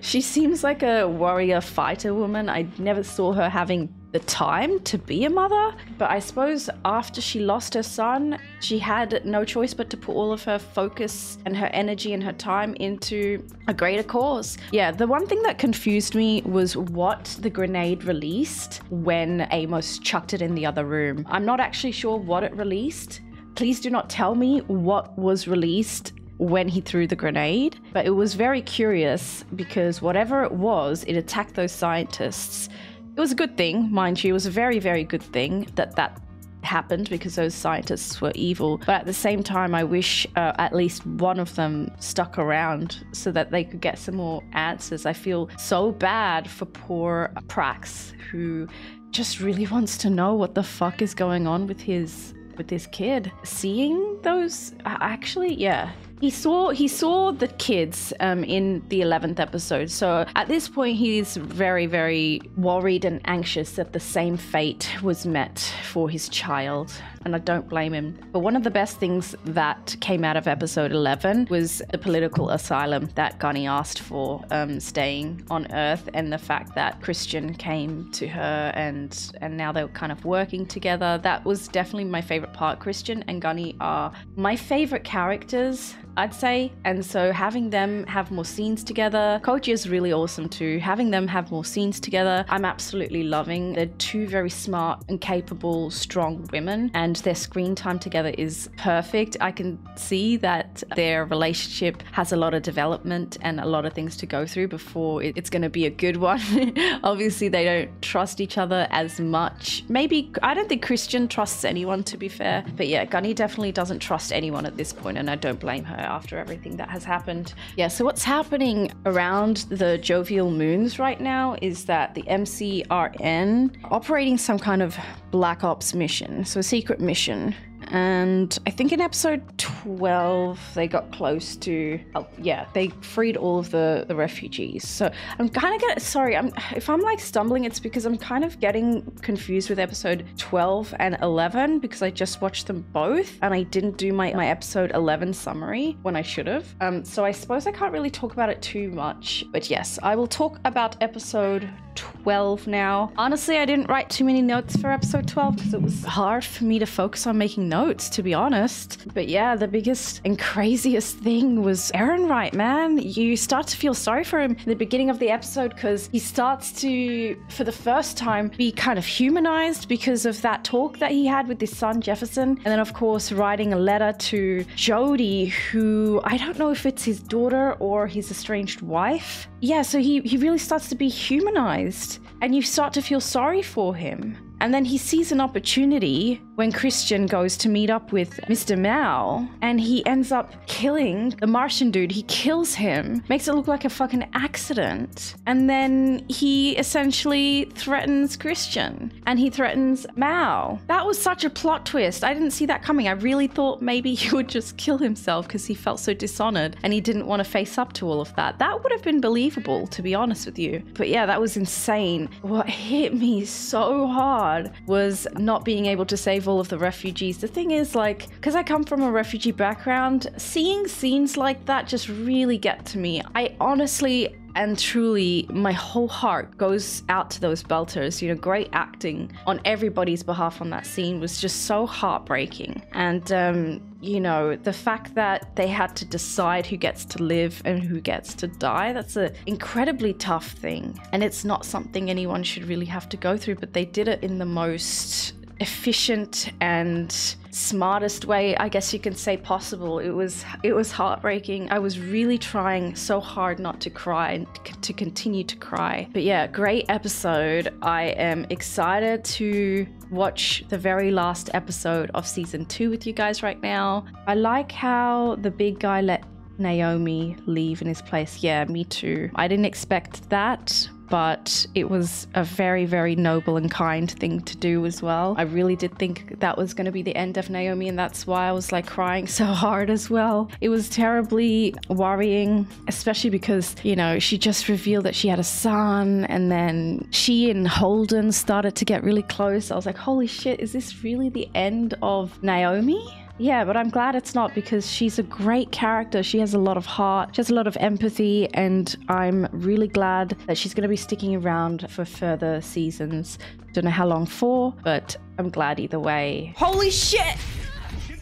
she seems like a warrior fighter woman. I never saw her having the time to be a mother, but I suppose after she lost her son, she had no choice but to put all of her focus and her energy and her time into a greater cause. Yeah, the one thing that confused me was what the grenade released when Amos chucked it in the other room. I'm not actually sure what it released. Please do not tell me what was released when he threw the grenade, but it was very curious because whatever it was, it attacked those scientists. It was a good thing, mind you, it was a very, very good thing that that happened because those scientists were evil. But at the same time, I wish uh, at least one of them stuck around so that they could get some more answers. I feel so bad for poor Prax, who just really wants to know what the fuck is going on with his with this kid seeing those actually yeah he saw he saw the kids um, in the 11th episode. So at this point he's very very worried and anxious that the same fate was met for his child and i don't blame him but one of the best things that came out of episode 11 was the political asylum that gunny asked for um, staying on earth and the fact that chrisjen came to her and and now they're kind of working together that was definitely my favorite part chrisjen and gunny are my favorite characters I'd say. And so having them have more scenes together, Koji is really awesome too. Having them have more scenes together, I'm absolutely loving. They're two very smart and capable, strong women, and their screen time together is perfect. I can see that their relationship has a lot of development and a lot of things to go through before it's going to be a good one. Obviously, they don't trust each other as much. Maybe, I don't think Chrisjen trusts anyone, to be fair. But yeah, Gunny definitely doesn't trust anyone at this point, and I don't blame her after everything that has happened. Yeah, so what's happening around the Jovian Moons right now is that the MCRN operating some kind of Black Ops mission, so a secret mission. And I think in episode 12 they got close to oh, yeah they freed all of the the refugees so i'm kind of getting sorry i'm if i'm like stumbling it's because i'm kind of getting confused with episode 12 and 11 because i just watched them both and i didn't do my my episode 11 summary when i should have um so i suppose i can't really talk about it too much but yes i will talk about episode 12 now. Honestly, I didn't write too many notes for episode 12 because it was hard for me to focus on making notes, to be honest. But yeah, the biggest and craziest thing was Errinwright, man. You start to feel sorry for him in the beginning of the episode because he starts to, for the first time, be kind of humanized because of that talk that he had with his son Jefferson. And then, of course, writing a letter to Jody, who I don't know if it's his daughter or his estranged wife. Yeah, so he, he really starts to be humanized and you start to feel sorry for him. And then he sees an opportunity when Chrisjen goes to meet up with Mr. Mao and he ends up killing the Martian dude. He kills him, makes it look like a fucking accident. And then he essentially threatens Chrisjen and he threatens Mao. That was such a plot twist. I didn't see that coming. I really thought maybe he would just kill himself because he felt so dishonored and he didn't want to face up to all of that. That would have been believable, to be honest with you. But yeah, that was insane. What hit me so hard was not being able to save all of the refugees. The thing is, like, because I come from a refugee background, seeing scenes like that just really get to me. I honestly and truly, my whole heart goes out to those belters. You know, great acting on everybody's behalf on that scene was just so heartbreaking. And, um, you know, the fact that they had to decide who gets to live and who gets to die, that's an incredibly tough thing. And it's not something anyone should really have to go through, but they did it in the most efficient and smartest way I guess you can say possible. It was it was heartbreaking. I was really trying so hard not to cry and to continue to cry. But yeah, great episode. I am excited to watch the very last episode of season 2 with you guys right now. I like how the big guy let Naomi leave in his place. Yeah, me too. I didn't expect that, but it was a very, very noble and kind thing to do as well. I really did think that was going to be the end of Naomi, and that's why I was like crying so hard as well. It was terribly worrying, especially because, you know, she just revealed that she had a son, and then she and Holden started to get really close. I was like, holy shit, is this really the end of Naomi? Yeah, but I'm glad it's not because she's a great character. She has a lot of heart, she has a lot of empathy, and I'm really glad that she's going to be sticking around for further seasons. Don't know how long for, but I'm glad either way. Holy shit!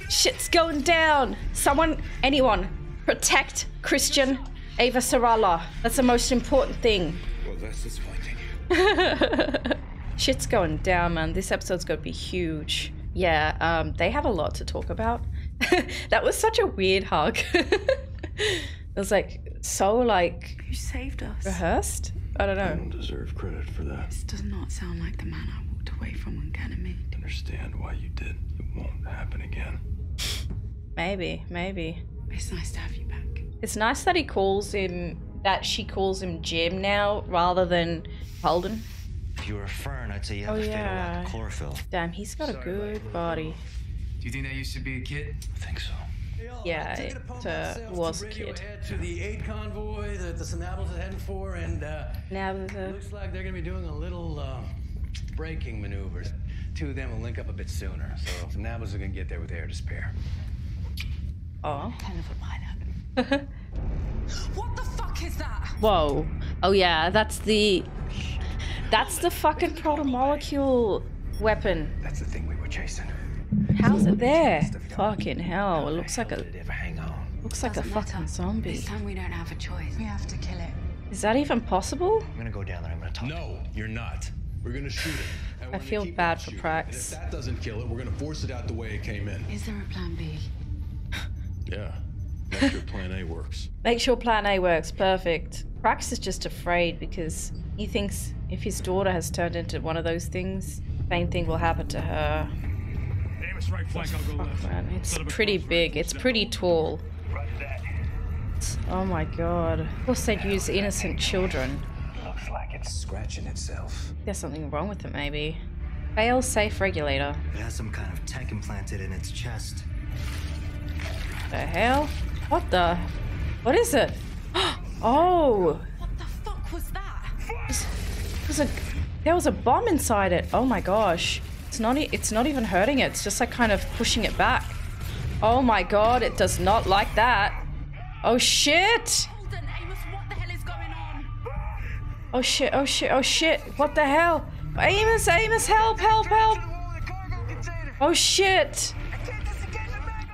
Shit's going down! Someone, anyone, protect Christian Ava Sarala. That's the most important thing.
Well, that's disappointing.
Shit's going down, man. This episode's going to be huge. Yeah, um, they have a lot to talk about. that was such a weird hug. it was like so like
You saved us.
rehearsed. I don't
I
know.
don't deserve credit for that.
This does not sound like the man I walked away from when on Ganymede.
Understand why you did. It won't happen again.
Maybe, maybe.
It's nice to have you back.
It's nice that he calls him that she calls him Jim now rather than Holden.
If you were a fern, I'd say you have
Oh,
a fatal lack of chlorophyll.
Damn, he's got a good body.
Do you think that used to be a kid?
I think so.
Yeah, it uh, was a kid.
Head to the aid convoy that the Sanables is heading for, and uh,
Now the
looks like they're gonna be doing a little uh, braking maneuvers. Two of them will link up a bit sooner, so Sanables are gonna get there with air to spare.
Oh.
Kind of a lineup. what the fuck is that?
Whoa. Oh yeah, that's the that's the fucking protomolecule weapon.
That's the thing we were chasing.
How's it there? Fucking hell! It looks like a
Ever hang
looks like a fucking zombie.
This time we don't have a choice. We have to kill it.
Is that even possible?
I'm gonna go down there. I'm gonna talk.
No, you're not. We're gonna shoot it.
I feel bad for
shooting.
Prax.
If that doesn't kill it, we're gonna force it out the way it came in.
Is there a plan B?
Yeah. Make sure plan A works.
Make sure Plan A works. Perfect. Prax is just afraid because he thinks if his daughter has turned into one of those things, same thing will happen to her.
Amos right flank, I'll go left.
Man, it's pretty big. It's pretty tall. Oh my god. Of course they'd use innocent children.
Looks like it's scratching itself.
There's something wrong with it, maybe. Fail safe regulator.
It has some kind of tech implanted in its chest.
The hell? What the? What is it? Oh!
What the fuck was that?
There's a, there was a bomb inside it. Oh my gosh. It's not, it's not even hurting it. It's just like kind of pushing it back. Oh my god, it does not like that. Oh shit!
Holden, Amos, what the hell is going on?
Oh shit, oh shit, oh shit. What the hell? Amos, Amos, help, help, help. Oh shit.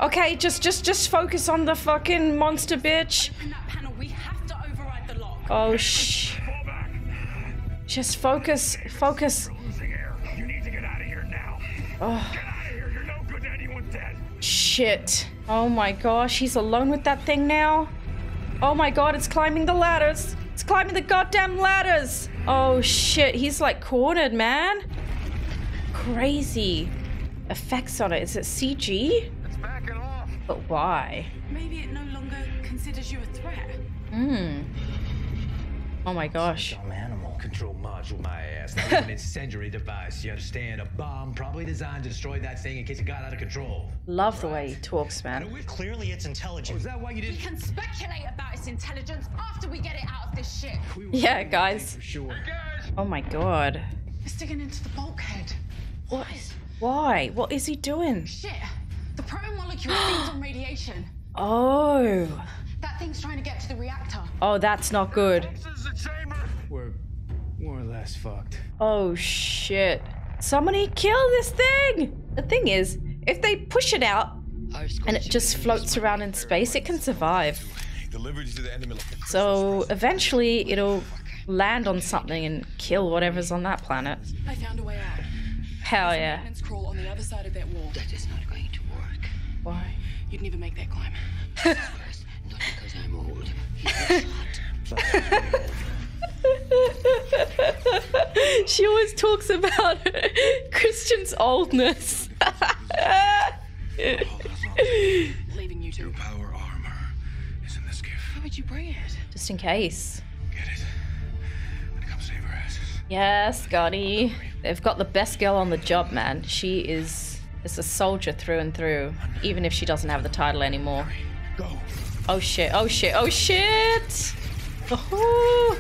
Okay, just just just focus on the fucking monster bitch. Oh sh. Just focus, focus.
You need to get out of here now.
Oh
Get out of here. You're no good to anyone dead.
shit. Oh my gosh, he's alone with that thing now. Oh my god, it's climbing the ladders. It's climbing the goddamn ladders. Oh shit, he's like cornered, man. Crazy. Effects on it. Is it CG?
It's backing off.
But why?
Maybe it no longer considers you a threat.
Hmm. Oh my gosh.
Dumb animal. Control module, my ass. Not even an incendiary device. You understand? A bomb probably designed to destroy that thing in case it got out of control.
Love the way he talks, man.
Clearly, it's intelligent.
Oh, is that why you
We
didn't?
We can speculate about its intelligence after we get it out of this shit.
Yeah, guys.
Sure.
Oh my god.
It's digging into the bulkhead.
What? Why? What is he doing?
Shit. The proto molecule feeds on radiation.
Oh.
That thing's trying to get to the reactor.
Oh, that's not good.
We're more or less fucked.
Oh shit. Somebody kill this thing! The thing is, if they push it out and it just floats around in space, it can survive.
Delivered to the enemy.
So eventually it'll land on something and kill whatever's on that planet.
I found a way out.
Hell yeah.
crawl on the other side of that wall.
That is not going to work.
Why?
You'd never make that climb.
Not because I'm old.
she always talks about Chrisjen's oldness.
Leaving you two.
Power armor is in this gift.
Why would you bring it?
Just in case.
Get it. And come save our asses.
Yes, Scotty. They've got the best girl on the job, man. She is is a soldier through and through, even if she doesn't have the title anymore.
Go.
Oh shit, oh shit, oh shit! Oh,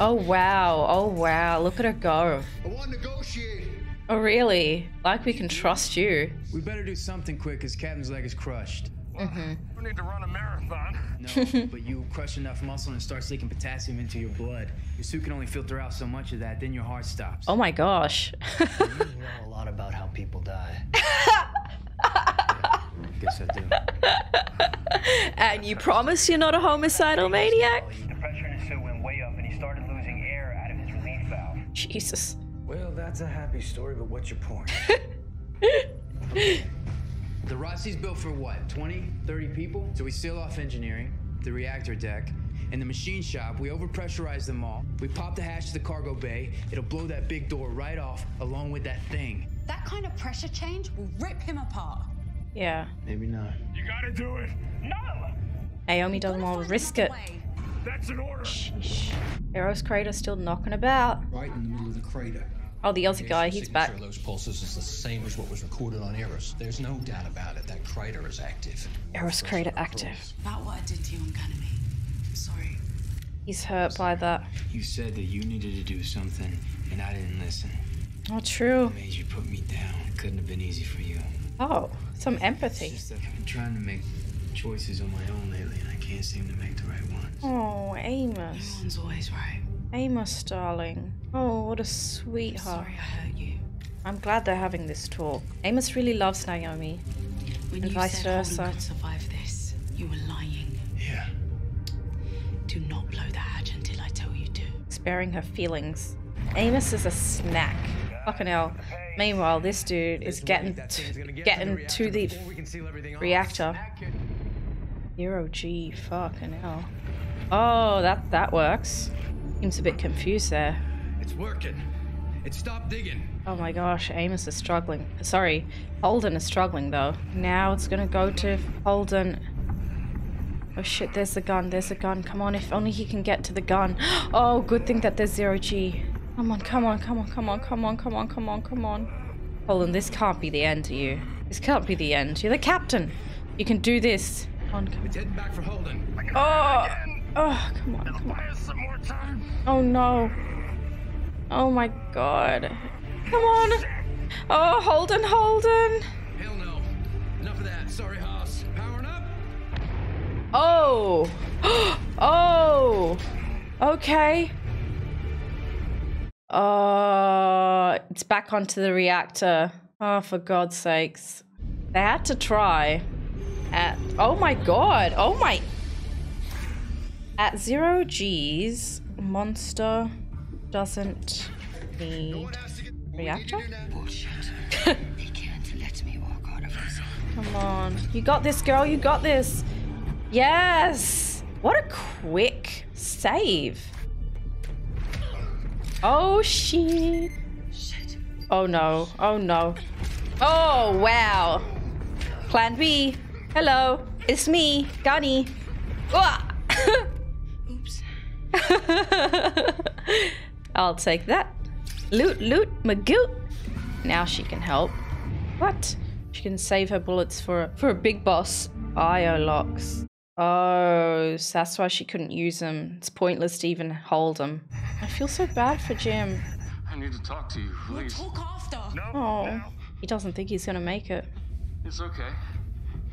oh wow, oh wow, look at her go.
I want to negotiate.
Oh really? Like we can trust you.
We better do something quick because Captain's leg is crushed.
Mm-hmm.
We need to run a marathon.
No, but you crush enough muscle and it starts leaking potassium into your blood. Your suit can only filter out so much of that, then your heart stops.
Oh my gosh.
You know a lot about how people die.
Guess I do.
and you promise you're not a homicidal maniac?
The pressure in his suit went way up and he started losing air out of his relief valve.
Jesus.
Well, that's a happy story, but what's your point?
The Roci's built for what, 20, 30 people? So we seal off engineering, the reactor deck, and the machine shop. We overpressurize them all. We pop the hatch to the cargo bay. It'll blow that big door right off, along with that thing.
That kind of pressure change will rip him apart.
Yeah.
Maybe not.
You gotta do it.
No!
Naomi doesn't want to risk it.
That's an order.
Sheesh. Eros Crater still knocking about.
Right in the middle of the crater.
Oh, the Aussie guy, he's back.
Signature of those pulses is the same as what was recorded on Eros. There's no doubt about it. That crater is active.
Eros Crater active.
About what I did to you on Ganymede. I'm sorry.
He's hurt by that.
You said that you needed to do something, and I didn't listen.
Oh, true.
I made you put me down. It couldn't have been easy for you.
Oh, some empathy.
Just that I've been trying to make choices on my own lately, and I can't seem to make the right ones.
Oh, Amos.
No One's always right.
Amos, darling. Oh, what a sweetheart.
Sorry I hurt you.
I'm glad they're having this talk. Amos really loves Naomi.
When
and
you
vice
said
versa.
Holden could survive this, you were lying.
Yeah.
Do not blow the hatch until I tell you to.
Sparing her feelings. Amos is a snack. Fucking hell. Meanwhile, this dude is getting t- getting to the reactor. Zero G. Fucking hell. Oh, that that works. Seems a bit confused there.
It's working. It stopped digging.
Oh my gosh, Amos is struggling. Sorry, Holden is struggling though. Now it's gonna go to Holden. Oh shit, there's the gun, there's the gun. Come on, if only he can get to the gun. Oh, good thing that there's zero G. Come on, come on, come on, come on, come on, come on, come on, come on. Holden, this can't be the end to you. This can't be the end. You're the captain. You can do this. On, come
It's heading back for Holden.
Oh, oh, come on, come on. Oh, oh, oh no. Oh my god. Come on. Oh, Holden, Holden.
Hell no. Enough of that. Sorry, Hoss. Powering up.
Oh. Oh. Okay. Uh, it's back onto the reactor. Oh, for God's sakes. They had to try. At, oh my god. Oh my. At zero G's, monster doesn't need reactor? Come on. You got this, girl. You got this. Yes. What a quick save. Oh, shit. Oh, no. Oh, no. Oh, wow. Plan B. Hello. It's me, Gunny. Oops. I'll take that. Loot, loot, magoot. Now she can help. What? She can save her bullets for for a big boss. ID locks. Oh, so that's why she couldn't use them. It's pointless to even hold them. I feel so bad for Jim.
I need to talk to you, please.
Talk after.
No, Oh, he doesn't think he's gonna make it.
It's okay.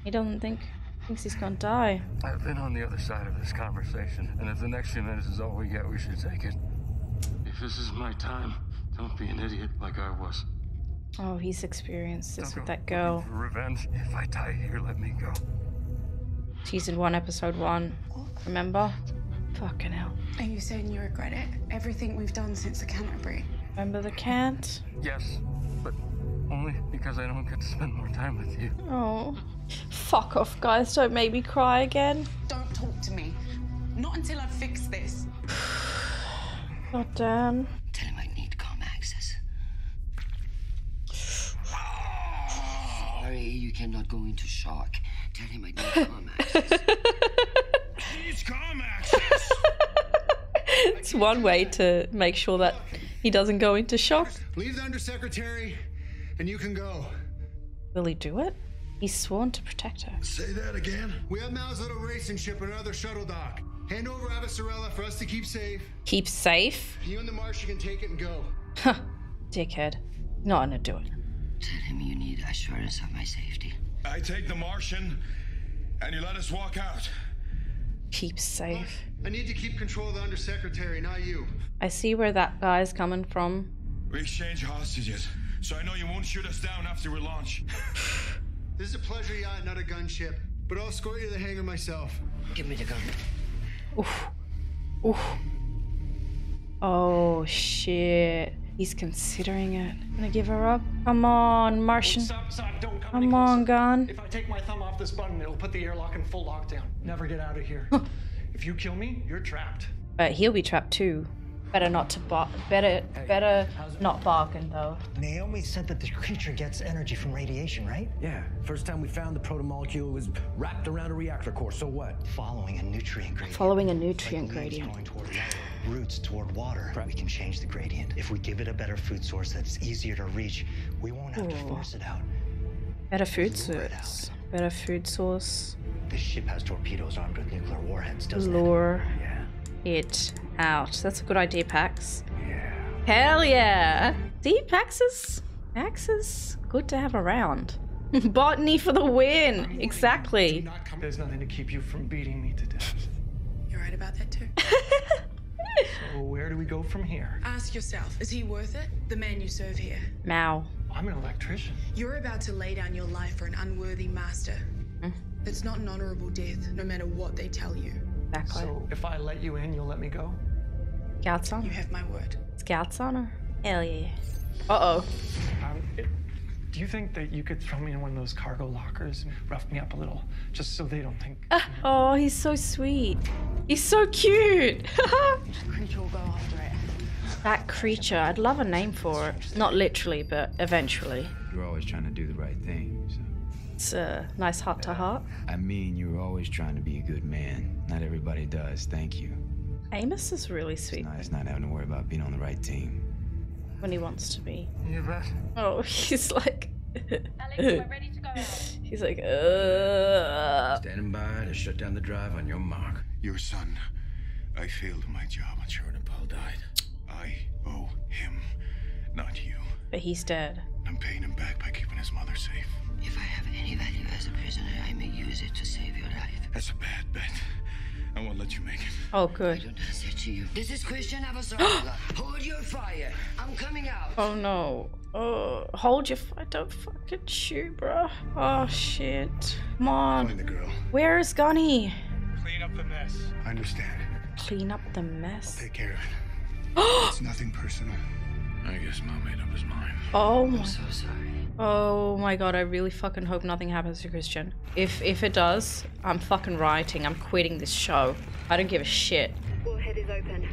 He doesn't think thinks he's gonna die.
I've been on the other side of this conversation, and if the next few minutes is all we get, we should take it. If this is my time, don't be an idiot like I was.
Oh, he's experienced this
Don't
with
go
that girl.
For revenge. If I die here, let me go.
Season one, episode one. Remember? Fucking hell.
Are you saying you regret it? Everything we've done since the Canterbury?
Remember the can't?
Yes, but only because I don't get to spend more time with you.
Oh. Fuck off, guys. Don't make me cry again.
Don't talk to me. Not until I've fixed this.
God damn.
Tell him I need com access. Sorry, you cannot go into shock. Tell him I need com access.
He's com access.
It's one way to make sure that he doesn't go into shock.
Leave the undersecretary, and you can go.
Will he do it? He's sworn to protect her.
Say that again. We have Mao's little racing ship and another shuttle dock. Hand over Avasarala for us to keep safe.
Keep safe?
You and the Martian can take it and go.
Huh. Dickhead. Not gonna do it.
Tell him you need assurance of my safety.
I take the Martian, and you let us walk out.
Keep safe.
I need to keep control of the undersecretary, not you.
I see where that guy's coming from.
We exchange hostages, so I know you won't shoot us down after we launch.
This is a pleasure yacht, not a gunship. But I'll escort you to the hangar myself.
Give me the gun.
Oof. Oof. Oh shit. He's considering it. Gonna give her up? Come on, Martian.
Stop, stop, don't come any
Come on,
closer.
gun.
If I take my thumb off this button, it'll put the airlock in full lockdown. Never get out of here. if you kill me, you're trapped.
But he'll be trapped too. Better not to bark. Better, better not bargain though.
Naomi said that the creature gets energy from radiation, right?
Yeah. First time we found the protomolecule, it was wrapped around a reactor core. So what?
Following a nutrient gradient.
Following a nutrient
Like leaves
gradient.
Going toward light, roots toward water. We can change the gradient. If we give it a better food source that's easier to reach, we won't have to force it out.
Better food source. Better food source.
This ship has torpedoes armed with nuclear warheads, doesn't it?
Lure it out. That's a good idea, Prax. Yeah. Hell yeah. See, Prax is, Prax is good to have around. Botany for the win. Exactly.
There's nothing to keep you from beating me to death.
You're right about that too.
So where do we go from here?
Ask yourself, is he worth it? The man you serve here.
Mao.
I'm an electrician.
You're about to lay down your life for an unworthy master. It's not an honorable death, no matter what they tell you.
Exactly.
So if I let you in, you'll let me go?
Scouts on
You have my word.
Scouts on her. Hell yeah. Uh oh.
Um, it- do you think that you could throw me in one of those cargo lockers and rough me up a little, just so they don't think?
Ah, oh, he's so sweet. He's so cute.
Creature will go after it.
that creature. I'd love a name for it. Not literally, but eventually.
You're always trying to do the right thing. So.
It's a nice heart to uh, heart.
I mean, you're always trying to be a good man. Not everybody does. Thank you.
Amos is really sweet
Nice not having to worry about being on the right team.
When he wants to be.
You bet.
Oh, he's like, He's like, uh.
Standing by to shut down the drive on your mark.
Your son. I failed my job.
Charanpal died.
I owe him, not you.
But he's dead.
I'm paying him back by keeping his mother safe.
If I have any value as a prisoner, I may use it to save your life.
That's a bad bet. I won't let you make it.
Oh, good.
I said to you, this is Chrisjen Avasarala. Hold your fire. I'm coming out.
Oh no. Oh, hold your f- don't fucking shoot, bro. Oh shit. Come on.
Find the girl.
Where is Gunny?
Clean up the mess. I understand.
Clean up the mess.
Take care of it. it's nothing personal.
I guess Mao made up his mind.
Oh my.
so sorry.
Oh my god, I really fucking hope nothing happens to Chrisjen. If if it does, I'm fucking rioting. I'm quitting this show. I don't give a shit.
Warhead is open.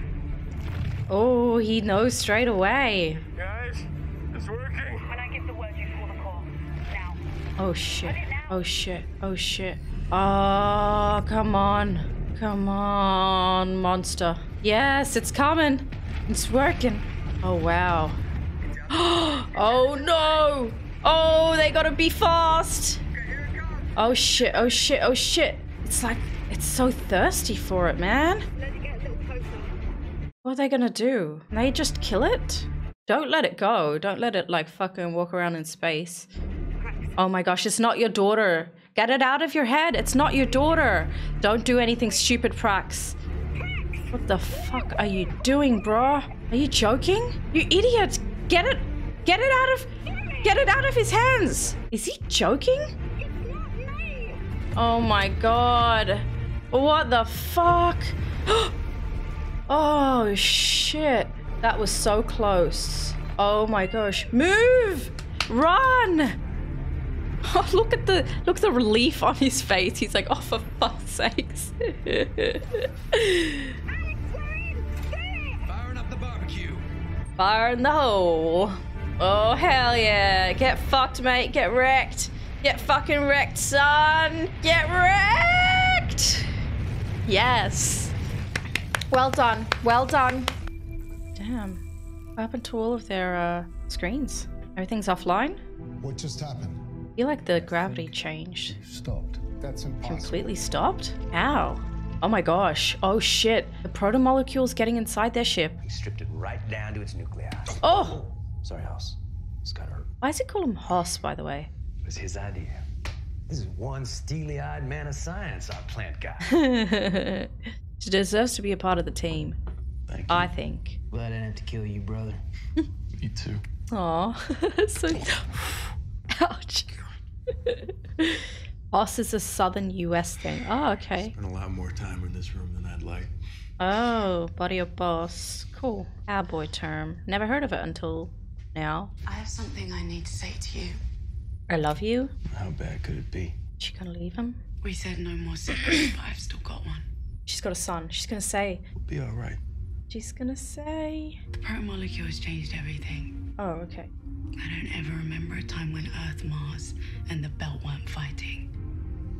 Oh, he knows straight away.
Guys, it's working.
When I give the word, you pull the call. Now.
Oh shit. Oh shit. Oh shit. Oh, come on. Come on, monster. Yes, it's coming. It's working. Oh wow. oh no. Oh, they gotta be fast. Oh shit. Oh shit. Oh shit. It's like, it's so thirsty for it, man. What are they gonna do? They just kill it? Don't let it go. Don't let it like fucking walk around in space. Oh my gosh, it's not your daughter. Get it out of your head. It's not your daughter. Don't do anything stupid, Prax. What the fuck are you doing, bro? Are you joking? You idiot! Get it! Get it out of... Get it out of his hands! Is he joking? Oh my god. What the fuck? oh shit. That was so close. Oh my gosh. Move! Run! Oh, look at the look at the relief on his face. He's like, oh for fuck's sakes.
Firing up the barbecue.
Fire in the hole. Oh hell yeah. Get fucked, mate. Get wrecked. Get fucking wrecked, son. Get wrecked. Yes. Well done. Well done. Damn. What happened to all of their uh, screens? Everything's offline?
What just happened?
I feel like the gravity changed.
Stopped. That's impossible.
Completely stopped? How? Oh my gosh. Oh shit. The protomolecule's getting inside their ship.
He stripped it right down to its nuclei.
Oh!
Sorry, Hoss. Scott hurt.
Why does it call him Hoss, by the way?
It was his idea. This is one steely-eyed man of science, our plant guy.
she deserves to be a part of the team. Thank I think.
Glad I didn't have to kill you, brother.
Me too.
Aw. so ouch. Hoss is a southern US thing. Oh, okay.
Spent a lot more time in this room than I'd like.
Oh, body of boss. Cool. Cowboy term. Never heard of it until now.
I have something I need to say to you.
I love you.
How bad could it be?
She gonna leave him?
We said no more secrets, but I've still got one.
She's got a son. She's gonna say.
We'll be all right.
She's gonna say.
The protomolecule has changed everything.
Oh, okay.
I don't ever remember a time when Earth, Mars, and the Belt weren't fighting.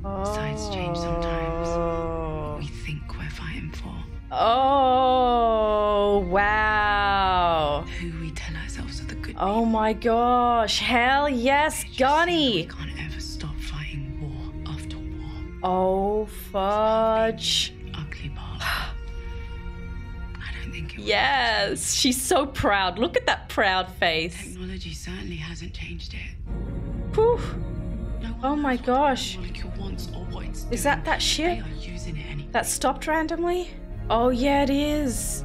Sides change sometimes. Oh. We think we're fighting for.
Oh, wow.
Who we tell ourselves are the good
Oh my gosh. Hell yes, Gunny.
can't ever stop fighting war after war.
Oh, fudge.
Ugly part. I don't think it
Yes. She's so proud. Look at that proud face.
Technology certainly hasn't changed it.
Whew. Oh my gosh.
Wants or what it's
Is that that ship?
They are using it anyway.
That stopped randomly? Oh, yeah, it is.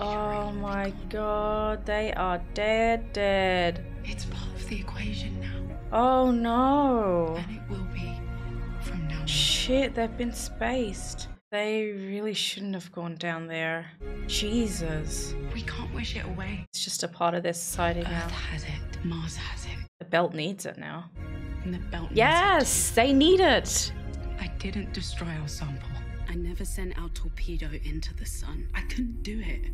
Oh my god. They are dead, dead.
It's part of the equation now.
Oh no.
And it will be from now on.
Shit, they've been spaced. They really shouldn't have gone down there. Jesus.
We can't wish it away.
It's just a part of their society now.
Earth has it. Mars has it.
The belt needs it now.
And the belt
Yes, they need it.
I didn't destroy our sample. I never sent our torpedo into the sun. I couldn't do it.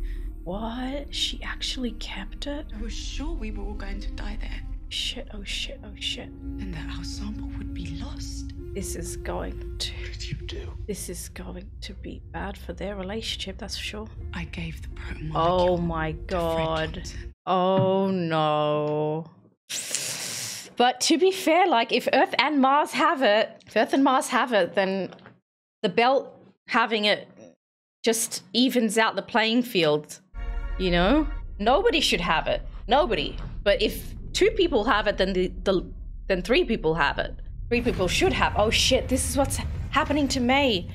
What? She actually kept it?
I was sure we were all going to die there.
Shit, oh shit, oh shit.
And that our sample would be lost.
This is going to.
What did you do?
This is going to be bad for their relationship, that's for sure.
I gave the protomolecule.
Oh my god. Oh no. But to be fair, like if Earth and Mars have it, if Earth and Mars have it, then the belt having it just evens out the playing field. You know? Nobody should have it. Nobody. But if two people have it, then the, the then three people have it. Three people should have. Oh shit, this is what's happening to Mei.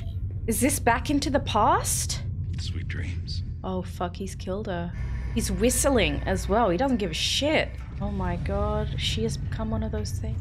Is this back into the past?
Sweet dreams.
Oh fuck, he's killed her. He's whistling as well. He doesn't give a shit. Oh my god, she has become one of those things.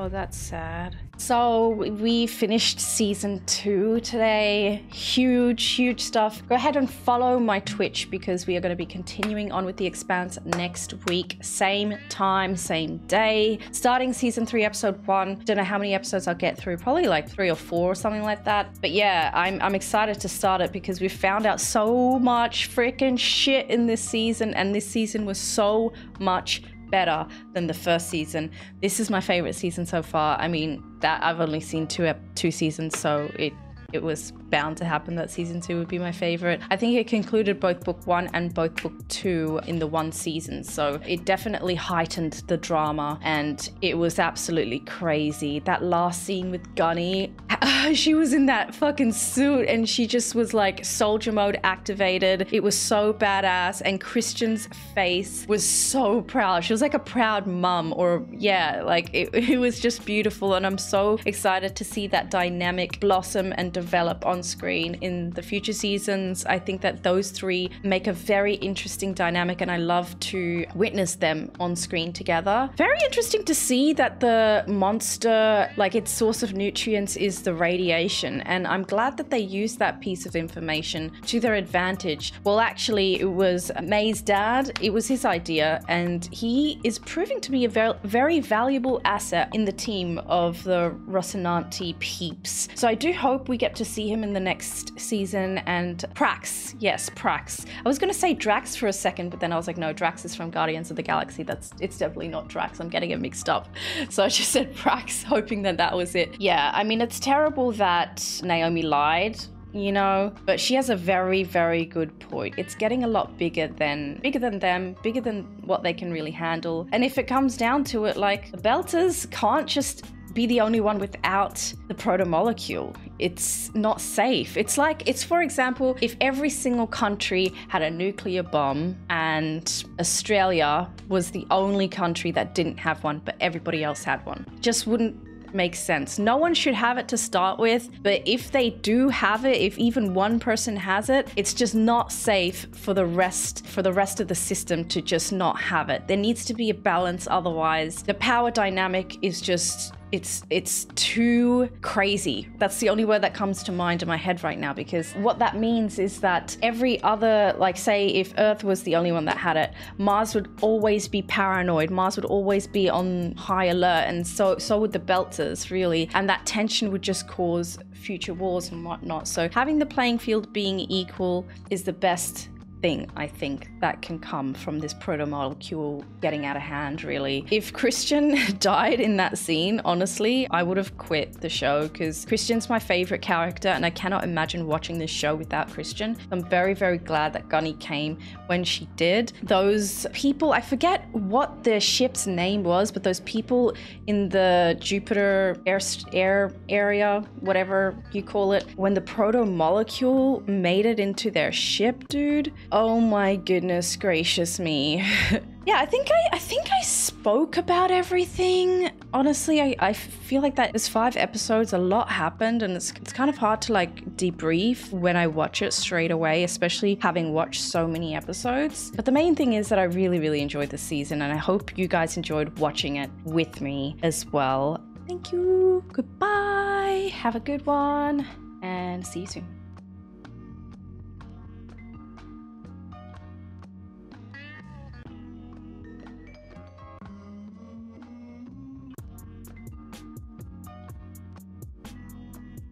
Oh, that's sad. So we finished season two today. Huge, huge stuff. Go ahead and follow my Twitch because we are going to be continuing on with The Expanse next week. Same time, same day. Starting season three, episode one. Don't know how many episodes I'll get through. Probably like three or four or something like that. But yeah, I'm, I'm excited to start it because we found out so much freaking shit in this season. And this season was so much better than the first season. This is my favorite season so far. I mean, that I've only seen two two seasons, so it it was bound to happen that season two would be my favorite. I think it concluded both book one and both book two in the one season, so it definitely heightened the drama and it was absolutely crazy. That last scene with Gunny, she was in that fucking suit and she just was like soldier mode activated. It was so badass, and Chrisjen's face was so proud. She was like a proud mum, or yeah, like it, it was just beautiful, and I'm so excited to see that dynamic blossom and develop on screen in the future seasons. I think that those three make a very interesting dynamic, and I love to witness them on screen together. Very interesting to see that the monster, like its source of nutrients, is the radiation, and I'm glad that they used that piece of information to their advantage. Well, actually, it was Mei's dad, it was his idea, and he is proving to be a very, very valuable asset in the team of the Rocinante peeps. So I do hope we get to see him in the next season. And Prax, yes, Prax. I was gonna say Drax for a second, but then I was like, no, Drax is from Guardians of the Galaxy. That's it's definitely not Drax. I'm getting it mixed up. So I just said Prax, hoping that that was it. Yeah, I mean, it's terrible that Naomi lied you know but she has a very very good point it's getting a lot bigger than bigger than them bigger than what they can really handle and if it comes down to it like the belters can't just be the only one without the protomolecule. It's not safe. It's like, it's for example, if every single country had a nuclear bomb and Australia was the only country that didn't have one, but everybody else had one. Just wouldn't make sense. No one should have it to start with, but if they do have it, if even one person has it, it's just not safe for the rest for the rest of the system to just not have it. There needs to be a balance otherwise the power dynamic is just it's it's too crazy. That's the only word that comes to mind in my head right now because what that means is that every other like say if Earth was the only one that had it, Mars would always be paranoid. Mars would always be on high alert and so so would the Belters really. And that tension would just cause future wars and whatnot. So having the playing field being equal is the best thing I think that can come from this proto molecule getting out of hand, really. If Chrisjen died in that scene, honestly, I would have quit the show because Chrisjen's my favorite character and I cannot imagine watching this show without Chrisjen. I'm very, very glad that Gunny came when she did. Those people, I forget what the ship's name was, but those people in the Jupiter air, air area, whatever you call it, when the proto molecule made it into their ship, dude, Oh my goodness gracious me. yeah, I think I I think I spoke about everything. Honestly, I, I feel like that five episodes, a lot happened, and it's it's kind of hard to like debrief when I watch it straight away, especially having watched so many episodes. But the main thing is that I really, really enjoyed the season, and I hope you guys enjoyed watching it with me as well. Thank you. Goodbye. Have a good one, and see you soon.